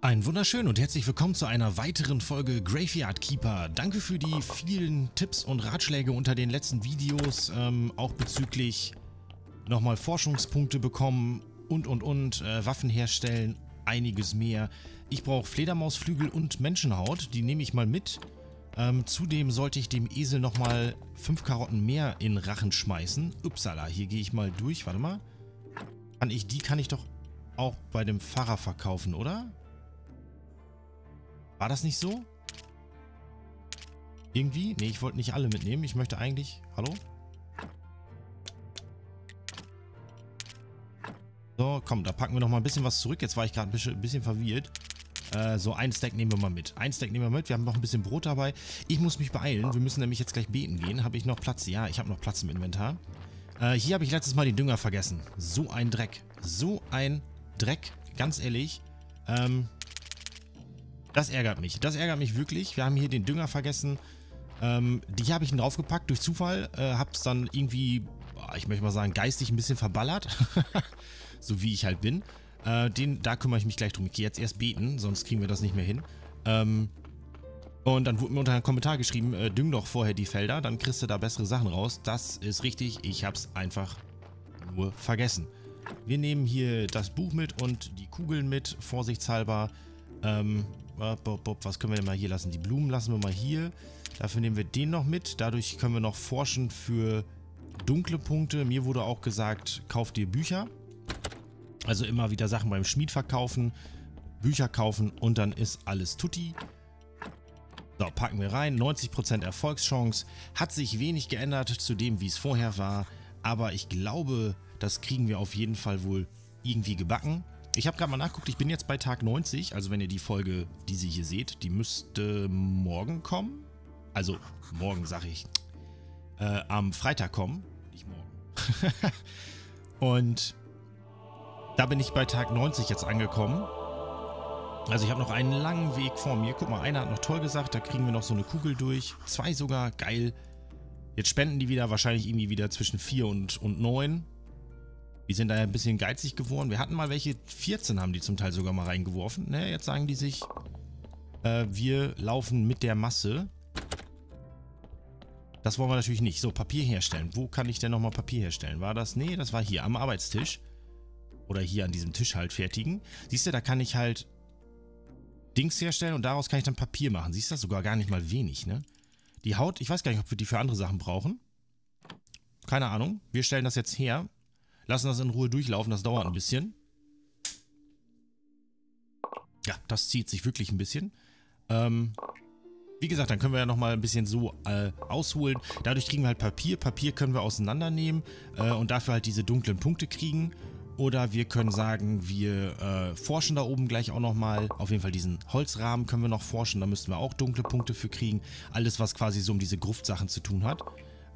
Ein wunderschön und herzlich willkommen zu einer weiteren Folge Graveyard Keeper. Danke für die vielen Tipps und Ratschläge unter den letzten Videos, ähm, auch bezüglich nochmal Forschungspunkte bekommen und und und, äh, Waffen herstellen, einiges mehr. Ich brauche Fledermausflügel und Menschenhaut, die nehme ich mal mit. Ähm, zudem sollte ich dem Esel nochmal fünf Karotten mehr in Rachen schmeißen. Upsala, hier gehe ich mal durch, warte mal. Kann ich, die kann ich doch auch bei dem Pfarrer verkaufen, oder? War das nicht so? Irgendwie? Ne, ich wollte nicht alle mitnehmen. Ich möchte eigentlich... Hallo? So, komm, da packen wir noch mal ein bisschen was zurück. Jetzt war ich gerade ein bisschen, bisschen verwirrt. Äh, so, ein Stack nehmen wir mal mit. Ein Stack nehmen wir mit. Wir haben noch ein bisschen Brot dabei. Ich muss mich beeilen. Wir müssen nämlich jetzt gleich beten gehen. Habe ich noch Platz? Ja, ich habe noch Platz im Inventar. Äh, hier habe ich letztes Mal den Dünger vergessen. So ein Dreck. So ein Dreck. Ganz ehrlich. Ähm, das ärgert mich. Das ärgert mich wirklich. Wir haben hier den Dünger vergessen. Ähm, die habe ich draufgepackt durch Zufall. Äh, hab's dann irgendwie, ich möchte mal sagen, geistig ein bisschen verballert. so wie ich halt bin. Äh, den, da kümmere ich mich gleich drum. Ich gehe jetzt erst beten, sonst kriegen wir das nicht mehr hin. Ähm, und dann wurde mir unter einem Kommentar geschrieben, äh, düng doch vorher die Felder, dann kriegst du da bessere Sachen raus. Das ist richtig, ich hab's einfach nur vergessen. Wir nehmen hier das Buch mit und die Kugeln mit, vorsichtshalber. Ähm, was können wir denn mal hier lassen? Die Blumen lassen wir mal hier. Dafür nehmen wir den noch mit. Dadurch können wir noch forschen für dunkle Punkte. Mir wurde auch gesagt, kauf dir Bücher. Also immer wieder Sachen beim Schmied verkaufen, Bücher kaufen und dann ist alles tutti. So, packen wir rein. 90% Erfolgschance. Hat sich wenig geändert zu dem, wie es vorher war. Aber ich glaube, das kriegen wir auf jeden Fall wohl irgendwie gebacken. Ich habe gerade mal nachgeguckt, ich bin jetzt bei Tag 90, also wenn ihr die Folge, die Sie hier seht, die müsste morgen kommen. Also morgen sage ich, äh, am Freitag kommen, nicht morgen. Und da bin ich bei Tag 90 jetzt angekommen. Also ich habe noch einen langen Weg vor mir. Guck mal, einer hat noch toll gesagt, da kriegen wir noch so eine Kugel durch. Zwei sogar, geil. Jetzt spenden die wieder wahrscheinlich irgendwie wieder zwischen 4 und, und 9. Wir sind da ein bisschen geizig geworden. Wir hatten mal welche, 14 haben die zum Teil sogar mal reingeworfen. Ne, jetzt sagen die sich, äh, wir laufen mit der Masse. Das wollen wir natürlich nicht. So, Papier herstellen. Wo kann ich denn nochmal Papier herstellen? War das? Nee, das war hier am Arbeitstisch. Oder hier an diesem Tisch halt fertigen. Siehst du, da kann ich halt Dings herstellen und daraus kann ich dann Papier machen. Siehst du, das sogar gar nicht mal wenig, ne? Die Haut, ich weiß gar nicht, ob wir die für andere Sachen brauchen. Keine Ahnung. Wir stellen das jetzt her. Lassen das in Ruhe durchlaufen, das dauert ein bisschen. Ja, das zieht sich wirklich ein bisschen. Ähm, wie gesagt, dann können wir ja nochmal ein bisschen so äh, ausholen. Dadurch kriegen wir halt Papier. Papier können wir auseinandernehmen äh, und dafür halt diese dunklen Punkte kriegen. Oder wir können sagen, wir äh, forschen da oben gleich auch nochmal. Auf jeden Fall diesen Holzrahmen können wir noch forschen. Da müssten wir auch dunkle Punkte für kriegen. Alles, was quasi so um diese Gruftsachen zu tun hat.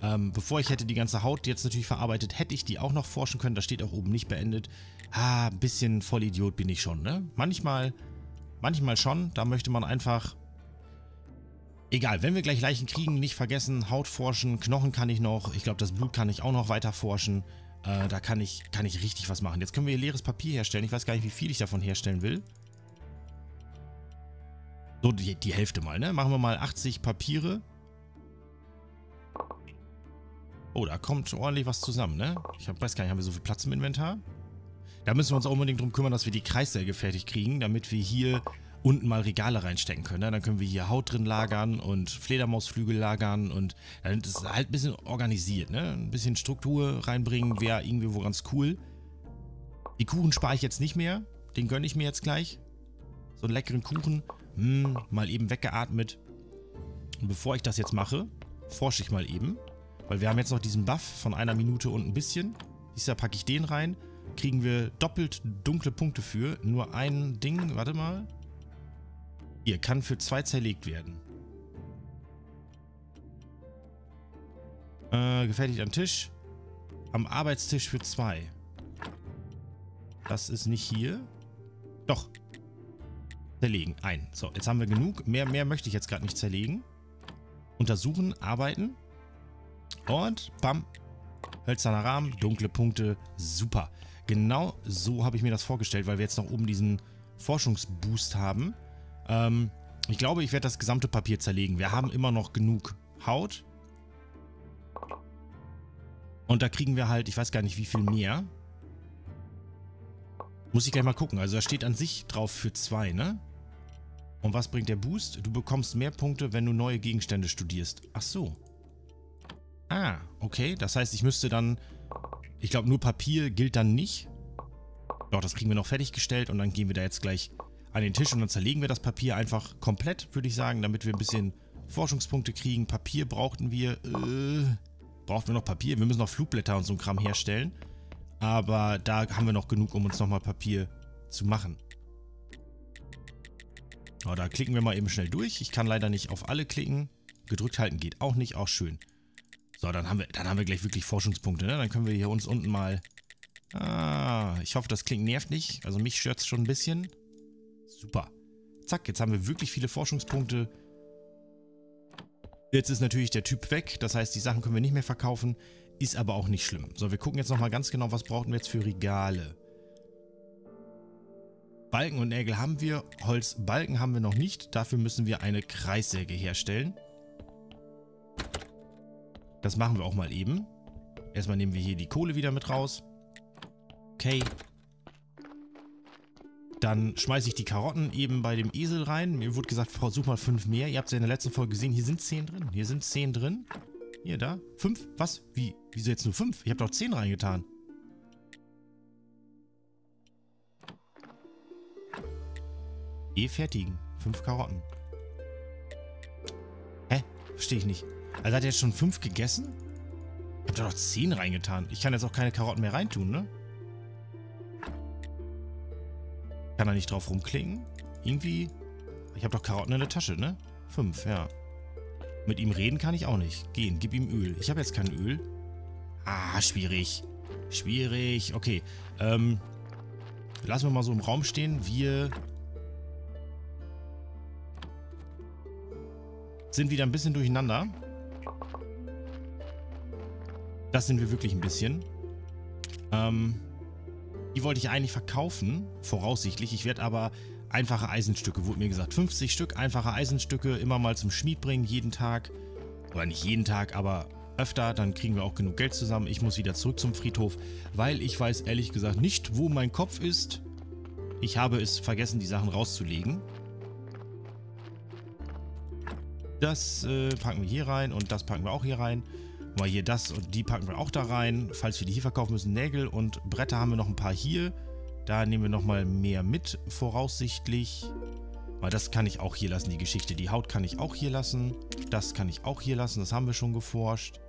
Ähm, bevor ich hätte die ganze Haut jetzt natürlich verarbeitet, hätte ich die auch noch forschen können. Da steht auch oben nicht beendet. Ah, ein bisschen Vollidiot bin ich schon, ne? Manchmal, manchmal schon. Da möchte man einfach... Egal, wenn wir gleich Leichen kriegen, nicht vergessen, Haut forschen, Knochen kann ich noch. Ich glaube, das Blut kann ich auch noch weiter forschen. Äh, da kann ich, kann ich richtig was machen. Jetzt können wir hier leeres Papier herstellen. Ich weiß gar nicht, wie viel ich davon herstellen will. So, die, die Hälfte mal, ne? Machen wir mal 80 Papiere. Oh, da kommt ordentlich was zusammen, ne? Ich hab, weiß gar nicht, haben wir so viel Platz im Inventar? Da müssen wir uns auch unbedingt drum kümmern, dass wir die Kreissäge fertig kriegen, damit wir hier unten mal Regale reinstecken können. Ne? Dann können wir hier Haut drin lagern und Fledermausflügel lagern und dann ist es halt ein bisschen organisiert. Ne? Ein bisschen Struktur reinbringen wäre irgendwie wo ganz cool. Die Kuchen spare ich jetzt nicht mehr. Den gönne ich mir jetzt gleich. So einen leckeren Kuchen. Hm, mal eben weggeatmet. Und bevor ich das jetzt mache, forsche ich mal eben. Weil wir haben jetzt noch diesen Buff von einer Minute und ein bisschen. Dieser packe ich den rein. Kriegen wir doppelt dunkle Punkte für. Nur ein Ding, warte mal. Hier, kann für zwei zerlegt werden. Äh, gefertigt am Tisch. Am Arbeitstisch für zwei. Das ist nicht hier. Doch. Zerlegen. Ein. So, jetzt haben wir genug. Mehr, mehr möchte ich jetzt gerade nicht zerlegen. Untersuchen, arbeiten. Und bam. Hölzerner Rahmen, dunkle Punkte, super. Genau so habe ich mir das vorgestellt, weil wir jetzt noch oben diesen Forschungsboost haben. Ähm, ich glaube, ich werde das gesamte Papier zerlegen. Wir haben immer noch genug Haut. Und da kriegen wir halt, ich weiß gar nicht wie viel mehr. Muss ich gleich mal gucken. Also da steht an sich drauf für zwei, ne? Und was bringt der Boost? Du bekommst mehr Punkte, wenn du neue Gegenstände studierst. Ach so. Ah, okay. Das heißt, ich müsste dann... Ich glaube, nur Papier gilt dann nicht. Doch, das kriegen wir noch fertiggestellt und dann gehen wir da jetzt gleich an den Tisch und dann zerlegen wir das Papier einfach komplett, würde ich sagen, damit wir ein bisschen Forschungspunkte kriegen. Papier brauchten wir... Äh, brauchten wir noch Papier? Wir müssen noch Flugblätter und so ein Kram herstellen. Aber da haben wir noch genug, um uns nochmal Papier zu machen. Oh, da klicken wir mal eben schnell durch. Ich kann leider nicht auf alle klicken. Gedrückt halten geht auch nicht, auch schön. So, dann haben wir, dann haben wir gleich wirklich Forschungspunkte, ne? Dann können wir hier uns unten mal... Ah, ich hoffe, das klingt nervt nicht. Also mich stört es schon ein bisschen. Super. Zack, jetzt haben wir wirklich viele Forschungspunkte. Jetzt ist natürlich der Typ weg, das heißt, die Sachen können wir nicht mehr verkaufen. Ist aber auch nicht schlimm. So, wir gucken jetzt nochmal ganz genau, was brauchen wir jetzt für Regale. Balken und Nägel haben wir, Holzbalken haben wir noch nicht. Dafür müssen wir eine Kreissäge herstellen. Das machen wir auch mal eben. Erstmal nehmen wir hier die Kohle wieder mit raus. Okay. Dann schmeiße ich die Karotten eben bei dem Esel rein. Mir wurde gesagt, versuch mal fünf mehr. Ihr habt es ja in der letzten Folge gesehen. Hier sind zehn drin. Hier sind zehn drin. Hier, da. Fünf? Was? Wie? Wieso jetzt nur fünf? Ich habe doch zehn reingetan. Eh fertigen. Fünf Karotten. Hä? Verstehe ich nicht. Also hat er jetzt schon fünf gegessen? Ich habe doch zehn reingetan. Ich kann jetzt auch keine Karotten mehr reintun, ne? Kann er nicht drauf rumklicken? Irgendwie... Ich habe doch Karotten in der Tasche, ne? Fünf, ja. Mit ihm reden kann ich auch nicht. Gehen, gib ihm Öl. Ich habe jetzt kein Öl. Ah, schwierig. Schwierig. Okay. Ähm, lassen wir mal so im Raum stehen. Wir sind wieder ein bisschen durcheinander. Das sind wir wirklich ein bisschen. Ähm, die wollte ich eigentlich verkaufen, voraussichtlich. Ich werde aber einfache Eisenstücke, wurde mir gesagt. 50 Stück einfache Eisenstücke immer mal zum Schmied bringen, jeden Tag. Oder nicht jeden Tag, aber öfter. Dann kriegen wir auch genug Geld zusammen. Ich muss wieder zurück zum Friedhof, weil ich weiß ehrlich gesagt nicht, wo mein Kopf ist. Ich habe es vergessen, die Sachen rauszulegen. Das äh, packen wir hier rein und das packen wir auch hier rein. Mal hier das und die packen wir auch da rein. Falls wir die hier verkaufen müssen, Nägel und Bretter haben wir noch ein paar hier. Da nehmen wir nochmal mehr mit, voraussichtlich. Weil das kann ich auch hier lassen, die Geschichte. Die Haut kann ich auch hier lassen. Das kann ich auch hier lassen, das haben wir schon geforscht.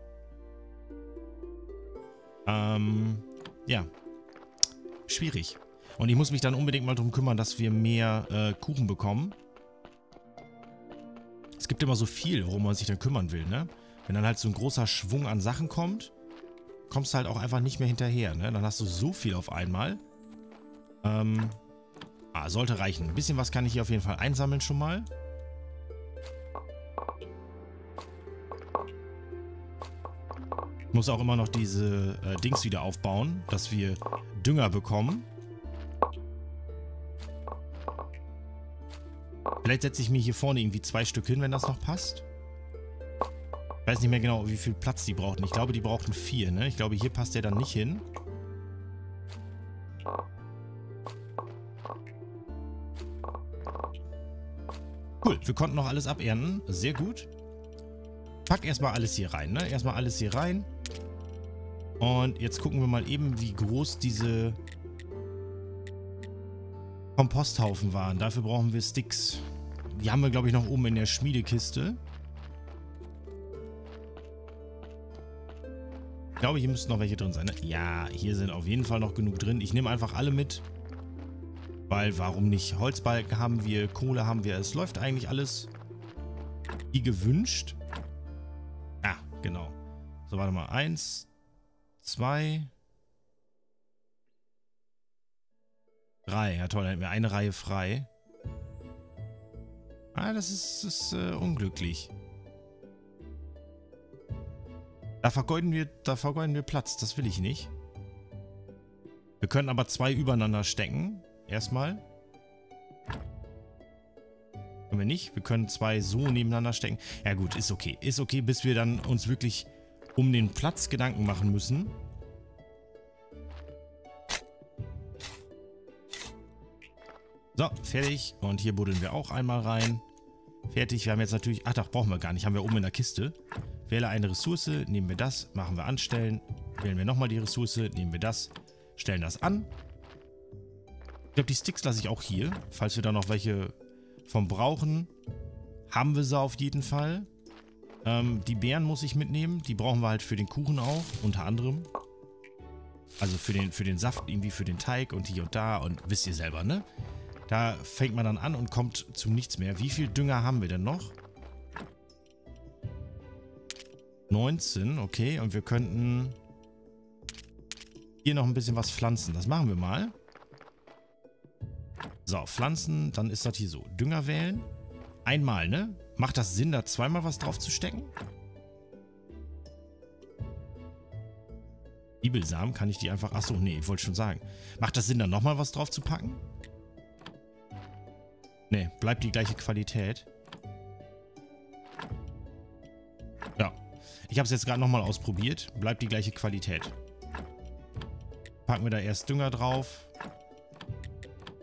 Ähm, ja. Schwierig. Und ich muss mich dann unbedingt mal darum kümmern, dass wir mehr äh, Kuchen bekommen. Es gibt immer so viel, worum man sich dann kümmern will, ne? Wenn dann halt so ein großer Schwung an Sachen kommt, kommst du halt auch einfach nicht mehr hinterher, ne? Dann hast du so viel auf einmal. Ähm, ah, sollte reichen. Ein bisschen was kann ich hier auf jeden Fall einsammeln schon mal. Ich muss auch immer noch diese äh, Dings wieder aufbauen, dass wir Dünger bekommen. Vielleicht setze ich mir hier vorne irgendwie zwei Stück hin, wenn das noch passt. Ich weiß nicht mehr genau, wie viel Platz die brauchten. Ich glaube, die brauchten vier, ne? Ich glaube, hier passt der dann nicht hin. Cool, wir konnten noch alles abernten. Sehr gut. Pack erstmal alles hier rein, ne? Erstmal alles hier rein. Und jetzt gucken wir mal eben, wie groß diese Komposthaufen waren. Dafür brauchen wir Sticks. Die haben wir, glaube ich, noch oben in der Schmiedekiste. Ich glaube, hier müssten noch welche drin sein. Ne? Ja, hier sind auf jeden Fall noch genug drin. Ich nehme einfach alle mit. Weil, warum nicht? Holzbalken haben wir, Kohle haben wir. Es läuft eigentlich alles wie gewünscht. Ah, genau. So, warte mal. Eins, zwei, drei. Ja, toll. Dann hätten wir eine Reihe frei. Ah, das ist, ist äh, unglücklich. Da vergeuden wir, da vergeuden wir Platz. Das will ich nicht. Wir können aber zwei übereinander stecken. Erstmal. Können wir nicht. Wir können zwei so nebeneinander stecken. Ja gut, ist okay. Ist okay, bis wir dann uns wirklich um den Platz Gedanken machen müssen. So, fertig. Und hier buddeln wir auch einmal rein. Fertig. Wir haben jetzt natürlich... Ach, doch, brauchen wir gar nicht. Haben wir oben in der Kiste. Wähle eine Ressource, nehmen wir das, machen wir anstellen. Wählen wir nochmal die Ressource, nehmen wir das, stellen das an. Ich glaube, die Sticks lasse ich auch hier. Falls wir da noch welche vom brauchen, haben wir sie auf jeden Fall. Ähm, die Beeren muss ich mitnehmen. Die brauchen wir halt für den Kuchen auch, unter anderem. Also für den, für den Saft, irgendwie für den Teig und hier und da. Und wisst ihr selber, ne? Da fängt man dann an und kommt zu nichts mehr. Wie viel Dünger haben wir denn noch? 19, okay. Und wir könnten hier noch ein bisschen was pflanzen. Das machen wir mal. So, pflanzen, dann ist das hier so. Dünger wählen. Einmal, ne? Macht das Sinn, da zweimal was drauf zu stecken? Bibelsamen, kann ich die einfach... Achso, nee, ich wollte schon sagen. Macht das Sinn, da nochmal was drauf zu packen? Ne, bleibt die gleiche Qualität. Ja. Ich habe es jetzt gerade nochmal ausprobiert. Bleibt die gleiche Qualität. Packen wir da erst Dünger drauf.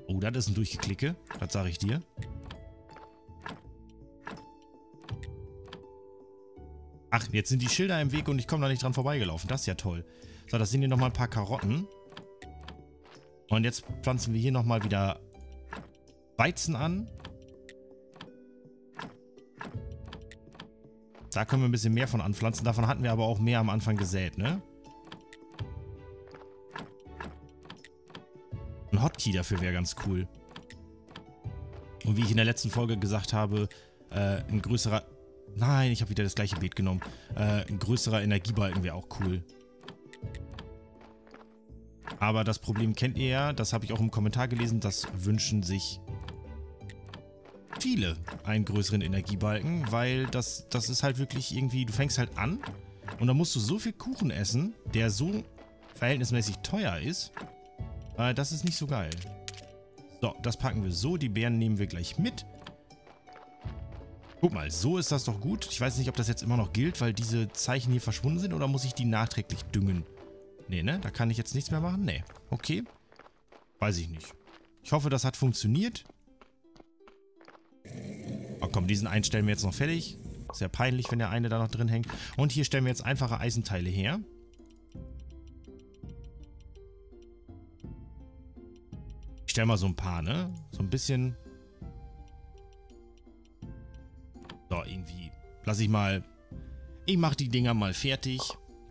Oh, das ist ein Durchgeklicke. Das sage ich dir. Ach, jetzt sind die Schilder im Weg und ich komme da nicht dran vorbeigelaufen. Das ist ja toll. So, das sind hier nochmal ein paar Karotten. Und jetzt pflanzen wir hier nochmal wieder Weizen an. Da können wir ein bisschen mehr von anpflanzen. Davon hatten wir aber auch mehr am Anfang gesät, ne? Ein Hotkey dafür wäre ganz cool. Und wie ich in der letzten Folge gesagt habe, äh, ein größerer... Nein, ich habe wieder das gleiche Beet genommen. Äh, ein größerer Energiebalken wäre auch cool. Aber das Problem kennt ihr ja, das habe ich auch im Kommentar gelesen, das wünschen sich viele einen größeren Energiebalken, weil das, das ist halt wirklich irgendwie, du fängst halt an und dann musst du so viel Kuchen essen, der so verhältnismäßig teuer ist, äh, das ist nicht so geil. So, das packen wir so, die Beeren nehmen wir gleich mit. Guck mal, so ist das doch gut. Ich weiß nicht, ob das jetzt immer noch gilt, weil diese Zeichen hier verschwunden sind oder muss ich die nachträglich düngen? Nee, ne? Da kann ich jetzt nichts mehr machen? Nee. Okay. Weiß ich nicht. Ich hoffe, das hat funktioniert. Oh komm, diesen einen stellen wir jetzt noch fertig. Sehr peinlich, wenn der eine da noch drin hängt. Und hier stellen wir jetzt einfache Eisenteile her. Ich stelle mal so ein paar, ne? So ein bisschen... So, irgendwie lasse ich mal... Ich mache die Dinger mal fertig.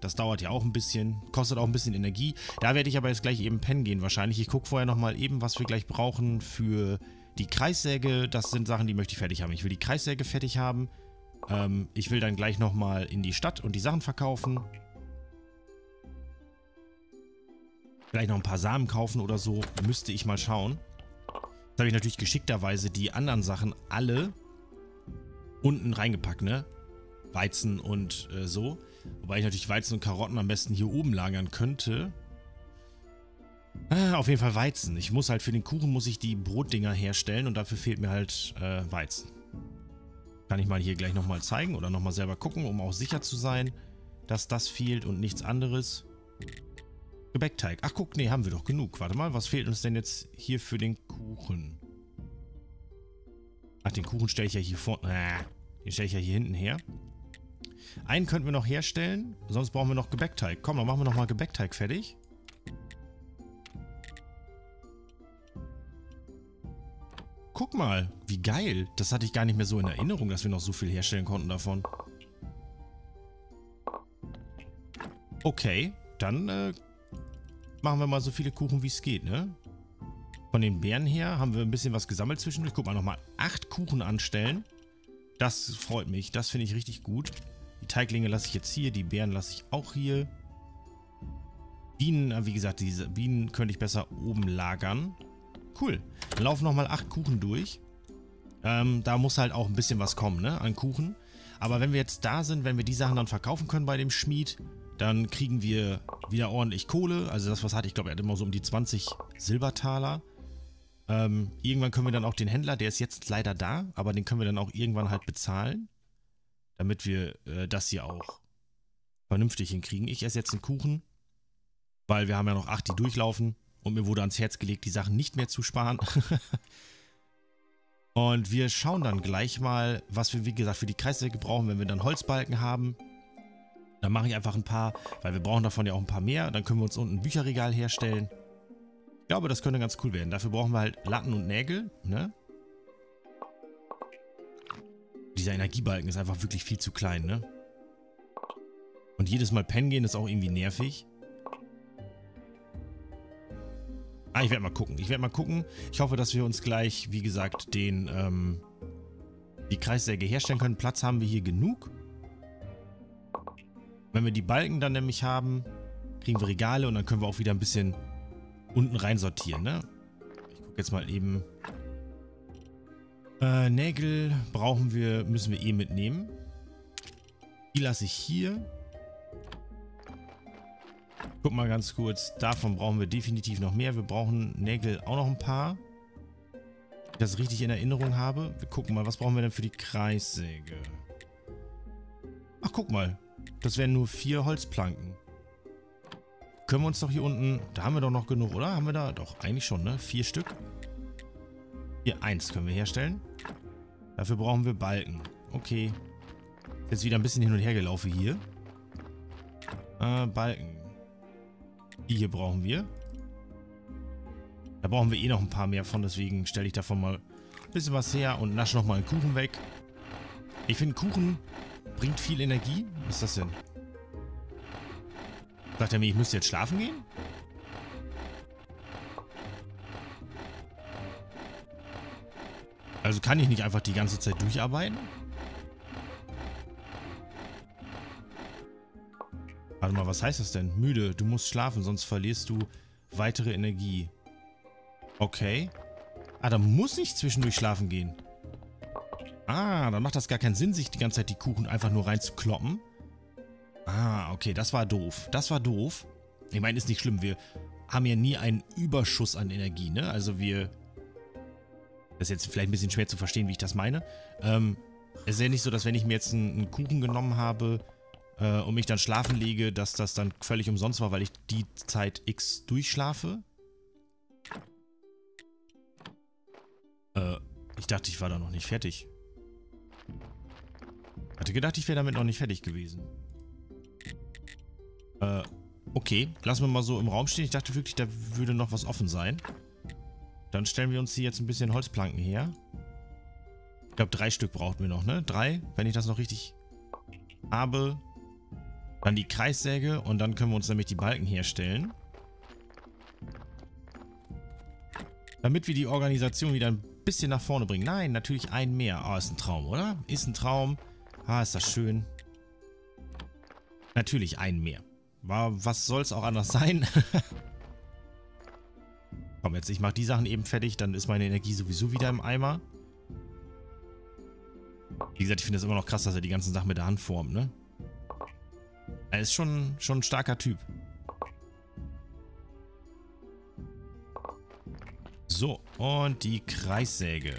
Das dauert ja auch ein bisschen, kostet auch ein bisschen Energie. Da werde ich aber jetzt gleich eben pennen gehen wahrscheinlich. Ich gucke vorher nochmal eben, was wir gleich brauchen für die Kreissäge, das sind Sachen, die möchte ich fertig haben. Ich will die Kreissäge fertig haben. Ähm, ich will dann gleich nochmal in die Stadt und die Sachen verkaufen. Vielleicht noch ein paar Samen kaufen oder so. Müsste ich mal schauen. Jetzt habe ich natürlich geschickterweise die anderen Sachen alle unten reingepackt, ne? Weizen und äh, so. Wobei ich natürlich Weizen und Karotten am besten hier oben lagern könnte. Ah, auf jeden Fall Weizen. Ich muss halt für den Kuchen muss ich die Brotdinger herstellen und dafür fehlt mir halt äh, Weizen. Kann ich mal hier gleich nochmal zeigen oder nochmal selber gucken, um auch sicher zu sein, dass das fehlt und nichts anderes. Gebäckteig. Ach guck, nee, haben wir doch genug. Warte mal, was fehlt uns denn jetzt hier für den Kuchen? Ach, den Kuchen stelle ich ja hier vorne. Ah, den stelle ich ja hier hinten her. Einen könnten wir noch herstellen, sonst brauchen wir noch Gebäckteig. Komm, dann machen wir nochmal Gebäckteig fertig. Guck mal, wie geil. Das hatte ich gar nicht mehr so in Erinnerung, dass wir noch so viel herstellen konnten davon. Okay, dann äh, machen wir mal so viele Kuchen, wie es geht, ne? Von den Beeren her haben wir ein bisschen was gesammelt zwischendurch. Guck mal, nochmal acht Kuchen anstellen. Das freut mich. Das finde ich richtig gut. Die Teiglinge lasse ich jetzt hier. Die Beeren lasse ich auch hier. Bienen, äh, wie gesagt, diese Bienen könnte ich besser oben lagern. Cool. Dann laufen nochmal acht Kuchen durch. Ähm, da muss halt auch ein bisschen was kommen, ne? An Kuchen. Aber wenn wir jetzt da sind, wenn wir die Sachen dann verkaufen können bei dem Schmied, dann kriegen wir wieder ordentlich Kohle. Also das, was hat, ich glaube, er hat immer so um die 20 Silbertaler. Ähm, irgendwann können wir dann auch den Händler, der ist jetzt leider da, aber den können wir dann auch irgendwann halt bezahlen. Damit wir äh, das hier auch vernünftig hinkriegen. Ich esse jetzt einen Kuchen, weil wir haben ja noch acht, die durchlaufen. Und mir wurde ans Herz gelegt, die Sachen nicht mehr zu sparen. und wir schauen dann gleich mal, was wir, wie gesagt, für die Kreissäge brauchen, wenn wir dann Holzbalken haben. Dann mache ich einfach ein paar, weil wir brauchen davon ja auch ein paar mehr. Dann können wir uns unten ein Bücherregal herstellen. Ich glaube, das könnte ganz cool werden. Dafür brauchen wir halt Latten und Nägel, ne? Dieser Energiebalken ist einfach wirklich viel zu klein, ne? Und jedes Mal pennen gehen ist auch irgendwie nervig. Ah, ich werde mal gucken. Ich werde mal gucken. Ich hoffe, dass wir uns gleich, wie gesagt, den, ähm, die Kreissäge herstellen können. Platz haben wir hier genug. Wenn wir die Balken dann nämlich haben, kriegen wir Regale und dann können wir auch wieder ein bisschen unten rein sortieren, ne? Ich gucke jetzt mal eben. Äh, Nägel brauchen wir, müssen wir eh mitnehmen. Die lasse ich hier. Guck mal ganz kurz. Davon brauchen wir definitiv noch mehr. Wir brauchen Nägel auch noch ein paar. Wenn ich das richtig in Erinnerung habe. Wir gucken mal, was brauchen wir denn für die Kreissäge? Ach, guck mal. Das wären nur vier Holzplanken. Können wir uns doch hier unten... Da haben wir doch noch genug, oder? Haben wir da... Doch, eigentlich schon, ne? Vier Stück. Hier, eins können wir herstellen. Dafür brauchen wir Balken. Okay. Jetzt wieder ein bisschen hin und her gelaufen hier. Äh, Balken. Die hier brauchen wir. Da brauchen wir eh noch ein paar mehr von, deswegen stelle ich davon mal ein bisschen was her und nasche nochmal einen Kuchen weg. Ich finde, Kuchen bringt viel Energie. Was ist das denn? Sagt er mir, ich müsste jetzt schlafen gehen? Also kann ich nicht einfach die ganze Zeit durcharbeiten? Warte mal, was heißt das denn? Müde, du musst schlafen, sonst verlierst du weitere Energie. Okay. Ah, da muss ich zwischendurch schlafen gehen. Ah, dann macht das gar keinen Sinn, sich die ganze Zeit die Kuchen einfach nur reinzukloppen. Ah, okay, das war doof. Das war doof. Ich meine, ist nicht schlimm. Wir haben ja nie einen Überschuss an Energie, ne? Also wir... Das ist jetzt vielleicht ein bisschen schwer zu verstehen, wie ich das meine. Ähm, es ist ja nicht so, dass wenn ich mir jetzt einen, einen Kuchen genommen habe äh, und mich dann schlafen lege, dass das dann völlig umsonst war, weil ich die Zeit X durchschlafe. Äh, ich dachte, ich war da noch nicht fertig. Hatte gedacht, ich wäre damit noch nicht fertig gewesen. Äh, okay. Lassen wir mal so im Raum stehen. Ich dachte wirklich, da würde noch was offen sein. Dann stellen wir uns hier jetzt ein bisschen Holzplanken her. Ich glaube, drei Stück brauchen wir noch, ne? Drei, wenn ich das noch richtig habe. Dann die Kreissäge und dann können wir uns nämlich die Balken herstellen. Damit wir die Organisation wieder ein bisschen nach vorne bringen. Nein, natürlich ein mehr. Ah, oh, ist ein Traum, oder? Ist ein Traum. Ah, ist das schön. Natürlich ein mehr. Was soll es auch anders sein? Komm jetzt, ich mache die Sachen eben fertig, dann ist meine Energie sowieso wieder im Eimer. Wie gesagt, ich finde es immer noch krass, dass er die ganzen Sachen mit der Hand formt, ne? Er ist schon, schon ein starker Typ. So, und die Kreissäge.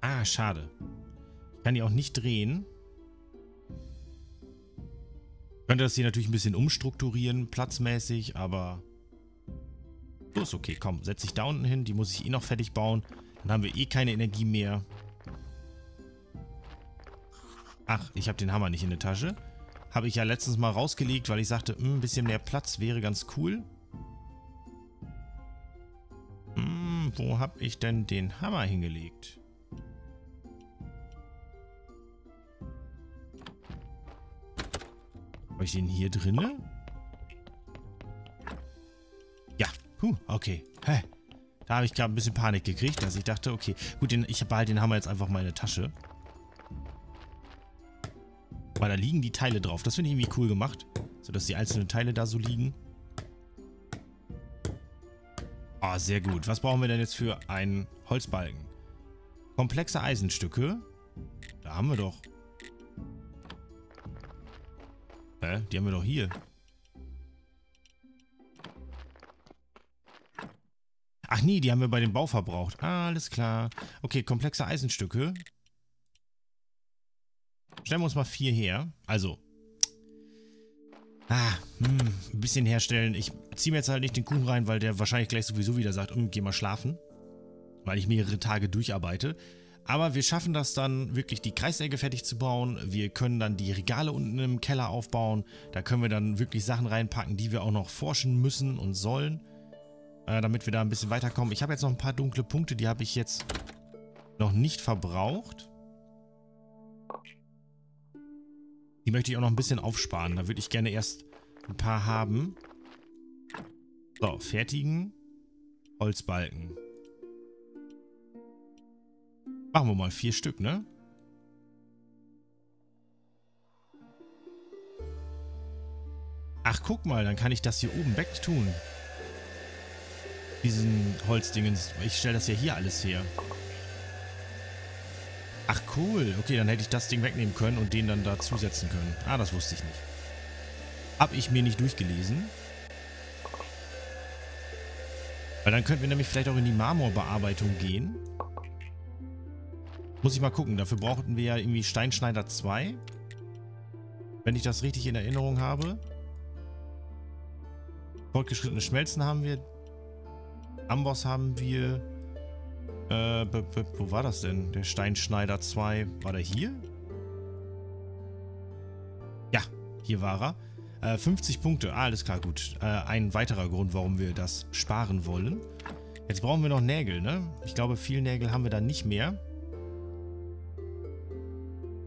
Ah, schade. Ich kann die auch nicht drehen. Könnte das hier natürlich ein bisschen umstrukturieren, platzmäßig, aber... So ist okay, komm, setze ich da unten hin. Die muss ich eh noch fertig bauen. Dann haben wir eh keine Energie mehr. Ach, ich habe den Hammer nicht in der Tasche. Habe ich ja letztens mal rausgelegt, weil ich sagte, hm, ein bisschen mehr Platz wäre ganz cool. Hm, wo habe ich denn den Hammer hingelegt? Habe ich den hier drinne? Ja, huh, okay. Hä? Da habe ich gerade ein bisschen Panik gekriegt, dass ich dachte, okay, gut, den, ich behalte den Hammer jetzt einfach mal in der Tasche. Weil da liegen die Teile drauf. Das finde ich irgendwie cool gemacht. So, dass die einzelnen Teile da so liegen. Ah, oh, sehr gut. Was brauchen wir denn jetzt für einen Holzbalken? Komplexe Eisenstücke. Da haben wir doch. Hä? Die haben wir doch hier. Ach nee, die haben wir bei dem Bau verbraucht. Alles klar. Okay, komplexe Eisenstücke. Stellen wir uns mal vier her. Also. Ah, hm, ein bisschen herstellen. Ich ziehe mir jetzt halt nicht den Kuchen rein, weil der wahrscheinlich gleich sowieso wieder sagt, um, geh mal schlafen. Weil ich mehrere Tage durcharbeite. Aber wir schaffen das dann wirklich, die Kreissäge fertig zu bauen. Wir können dann die Regale unten im Keller aufbauen. Da können wir dann wirklich Sachen reinpacken, die wir auch noch forschen müssen und sollen äh, damit wir da ein bisschen weiterkommen. Ich habe jetzt noch ein paar dunkle Punkte, die habe ich jetzt noch nicht verbraucht. Die möchte ich auch noch ein bisschen aufsparen. Da würde ich gerne erst ein paar haben. So, fertigen. Holzbalken. Machen wir mal vier Stück, ne? Ach, guck mal, dann kann ich das hier oben wegtun diesen Holzdingens. Ich stelle das ja hier alles her. Ach cool. Okay, dann hätte ich das Ding wegnehmen können und den dann da zusetzen können. Ah, das wusste ich nicht. Hab ich mir nicht durchgelesen. Weil dann könnten wir nämlich vielleicht auch in die Marmorbearbeitung gehen. Muss ich mal gucken. Dafür brauchten wir ja irgendwie Steinschneider 2. Wenn ich das richtig in Erinnerung habe. Fortgeschrittene Schmelzen haben wir. Amboss haben wir. Äh, wo war das denn? Der Steinschneider 2. War der hier? Ja, hier war er. Äh, 50 Punkte. Ah, alles klar, gut. Äh, ein weiterer Grund, warum wir das sparen wollen. Jetzt brauchen wir noch Nägel, ne? Ich glaube, viel Nägel haben wir da nicht mehr.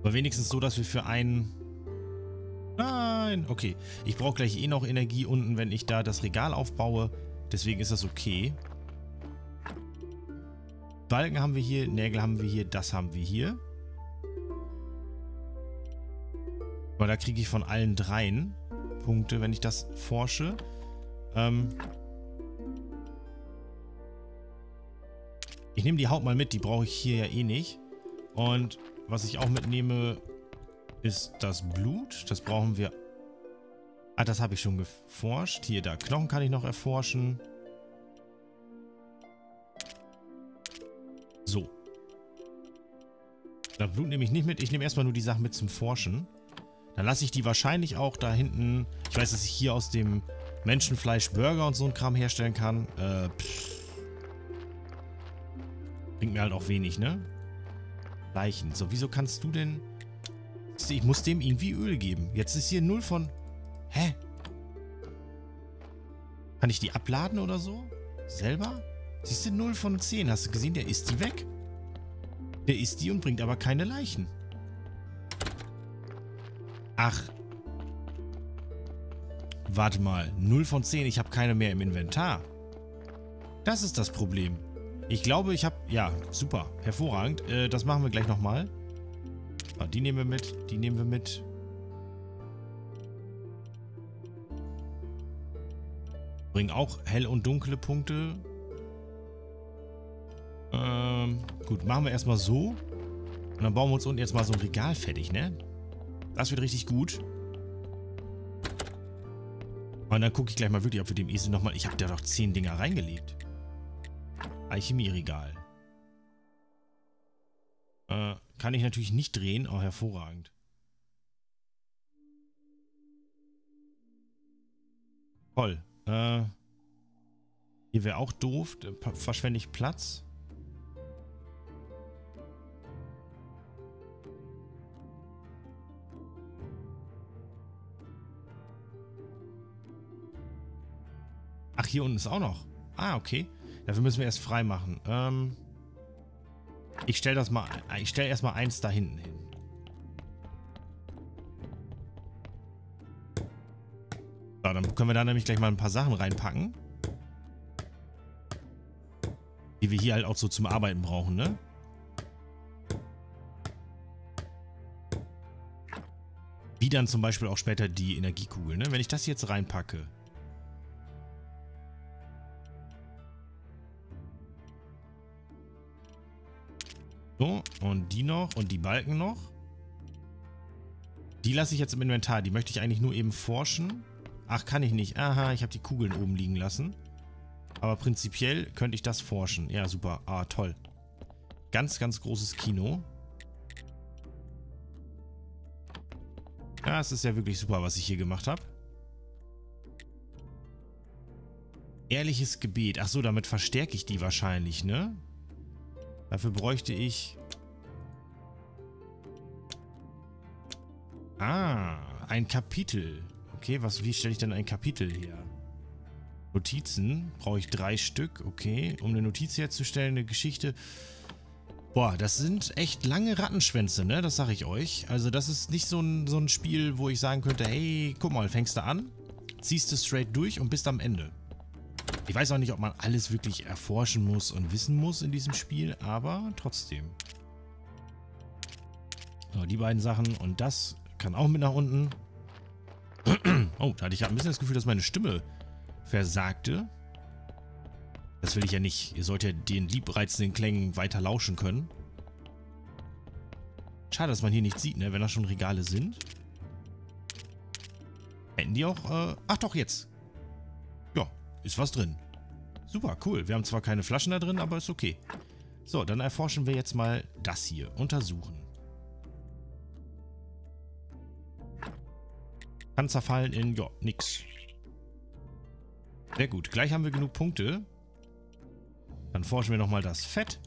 Aber wenigstens so, dass wir für einen... Nein, okay. Ich brauche gleich eh noch Energie unten, wenn ich da das Regal aufbaue. Deswegen ist das okay. Balken haben wir hier, Nägel haben wir hier, das haben wir hier. Aber da kriege ich von allen dreien Punkte, wenn ich das forsche. Ähm ich nehme die Haut mal mit, die brauche ich hier ja eh nicht. Und was ich auch mitnehme, ist das Blut. Das brauchen wir... Ah, das habe ich schon geforscht. Hier, da Knochen kann ich noch erforschen. So. Das Blut nehme ich nicht mit. Ich nehme erstmal nur die Sachen mit zum Forschen. Dann lasse ich die wahrscheinlich auch da hinten... Ich weiß, dass ich hier aus dem Menschenfleisch Burger und so ein Kram herstellen kann. Äh, Bringt mir halt auch wenig, ne? Leichen. So, wieso kannst du denn... Ich muss dem irgendwie Öl geben. Jetzt ist hier null von... Hä? Kann ich die abladen oder so? Selber? Siehst du, 0 von 10. Hast du gesehen, der isst die weg. Der isst die und bringt aber keine Leichen. Ach. Warte mal. 0 von 10. Ich habe keine mehr im Inventar. Das ist das Problem. Ich glaube, ich habe... Ja, super. Hervorragend. Äh, das machen wir gleich nochmal. Ah, die nehmen wir mit. Die nehmen wir mit. Bringen auch hell und dunkle Punkte. Ähm, gut, machen wir erstmal so. Und dann bauen wir uns unten jetzt mal so ein Regal fertig, ne? Das wird richtig gut. Und dann gucke ich gleich mal wirklich, ob wir dem Esel nochmal... Ich habe da doch 10 Dinger reingelegt. Alchemie-Regal. Äh, kann ich natürlich nicht drehen. Oh, hervorragend. Toll. Äh, hier wäre auch doof. Verschwende ich Platz. Ach, hier unten ist auch noch. Ah, okay. Dafür müssen wir erst frei machen. Ähm, ich stelle das mal. Ich stelle erstmal eins da hinten hin. So, dann können wir da nämlich gleich mal ein paar Sachen reinpacken. Die wir hier halt auch so zum Arbeiten brauchen, ne? Wie dann zum Beispiel auch später die Energiekugel, ne? Wenn ich das jetzt reinpacke. So, und die noch und die Balken noch. Die lasse ich jetzt im Inventar. Die möchte ich eigentlich nur eben forschen. Ach, kann ich nicht. Aha, ich habe die Kugeln oben liegen lassen. Aber prinzipiell könnte ich das forschen. Ja, super. Ah, toll. Ganz, ganz großes Kino. Ja, es ist ja wirklich super, was ich hier gemacht habe. Ehrliches Gebet. Ach so, damit verstärke ich die wahrscheinlich, ne? Dafür bräuchte ich... Ah, ein Kapitel. Okay, was, wie stelle ich denn ein Kapitel her? Notizen brauche ich drei Stück, okay. Um eine Notiz herzustellen, eine Geschichte. Boah, das sind echt lange Rattenschwänze, ne? Das sage ich euch. Also das ist nicht so ein, so ein Spiel, wo ich sagen könnte, hey, guck mal, fängst du an, ziehst du straight durch und bist am Ende. Ich weiß auch nicht, ob man alles wirklich erforschen muss und wissen muss in diesem Spiel, aber trotzdem. So, die beiden Sachen und das kann auch mit nach unten. oh, da hatte ich ein bisschen das Gefühl, dass meine Stimme versagte. Das will ich ja nicht. Ihr sollt ja den liebreizenden Klängen weiter lauschen können. Schade, dass man hier nichts sieht, ne? Wenn da schon Regale sind. Hätten die auch... Äh, ach doch, jetzt. Ist was drin. Super, cool. Wir haben zwar keine Flaschen da drin, aber ist okay. So, dann erforschen wir jetzt mal das hier. Untersuchen. Kann zerfallen in, ja, nix. Sehr gut. Gleich haben wir genug Punkte. Dann forschen wir nochmal das Fett.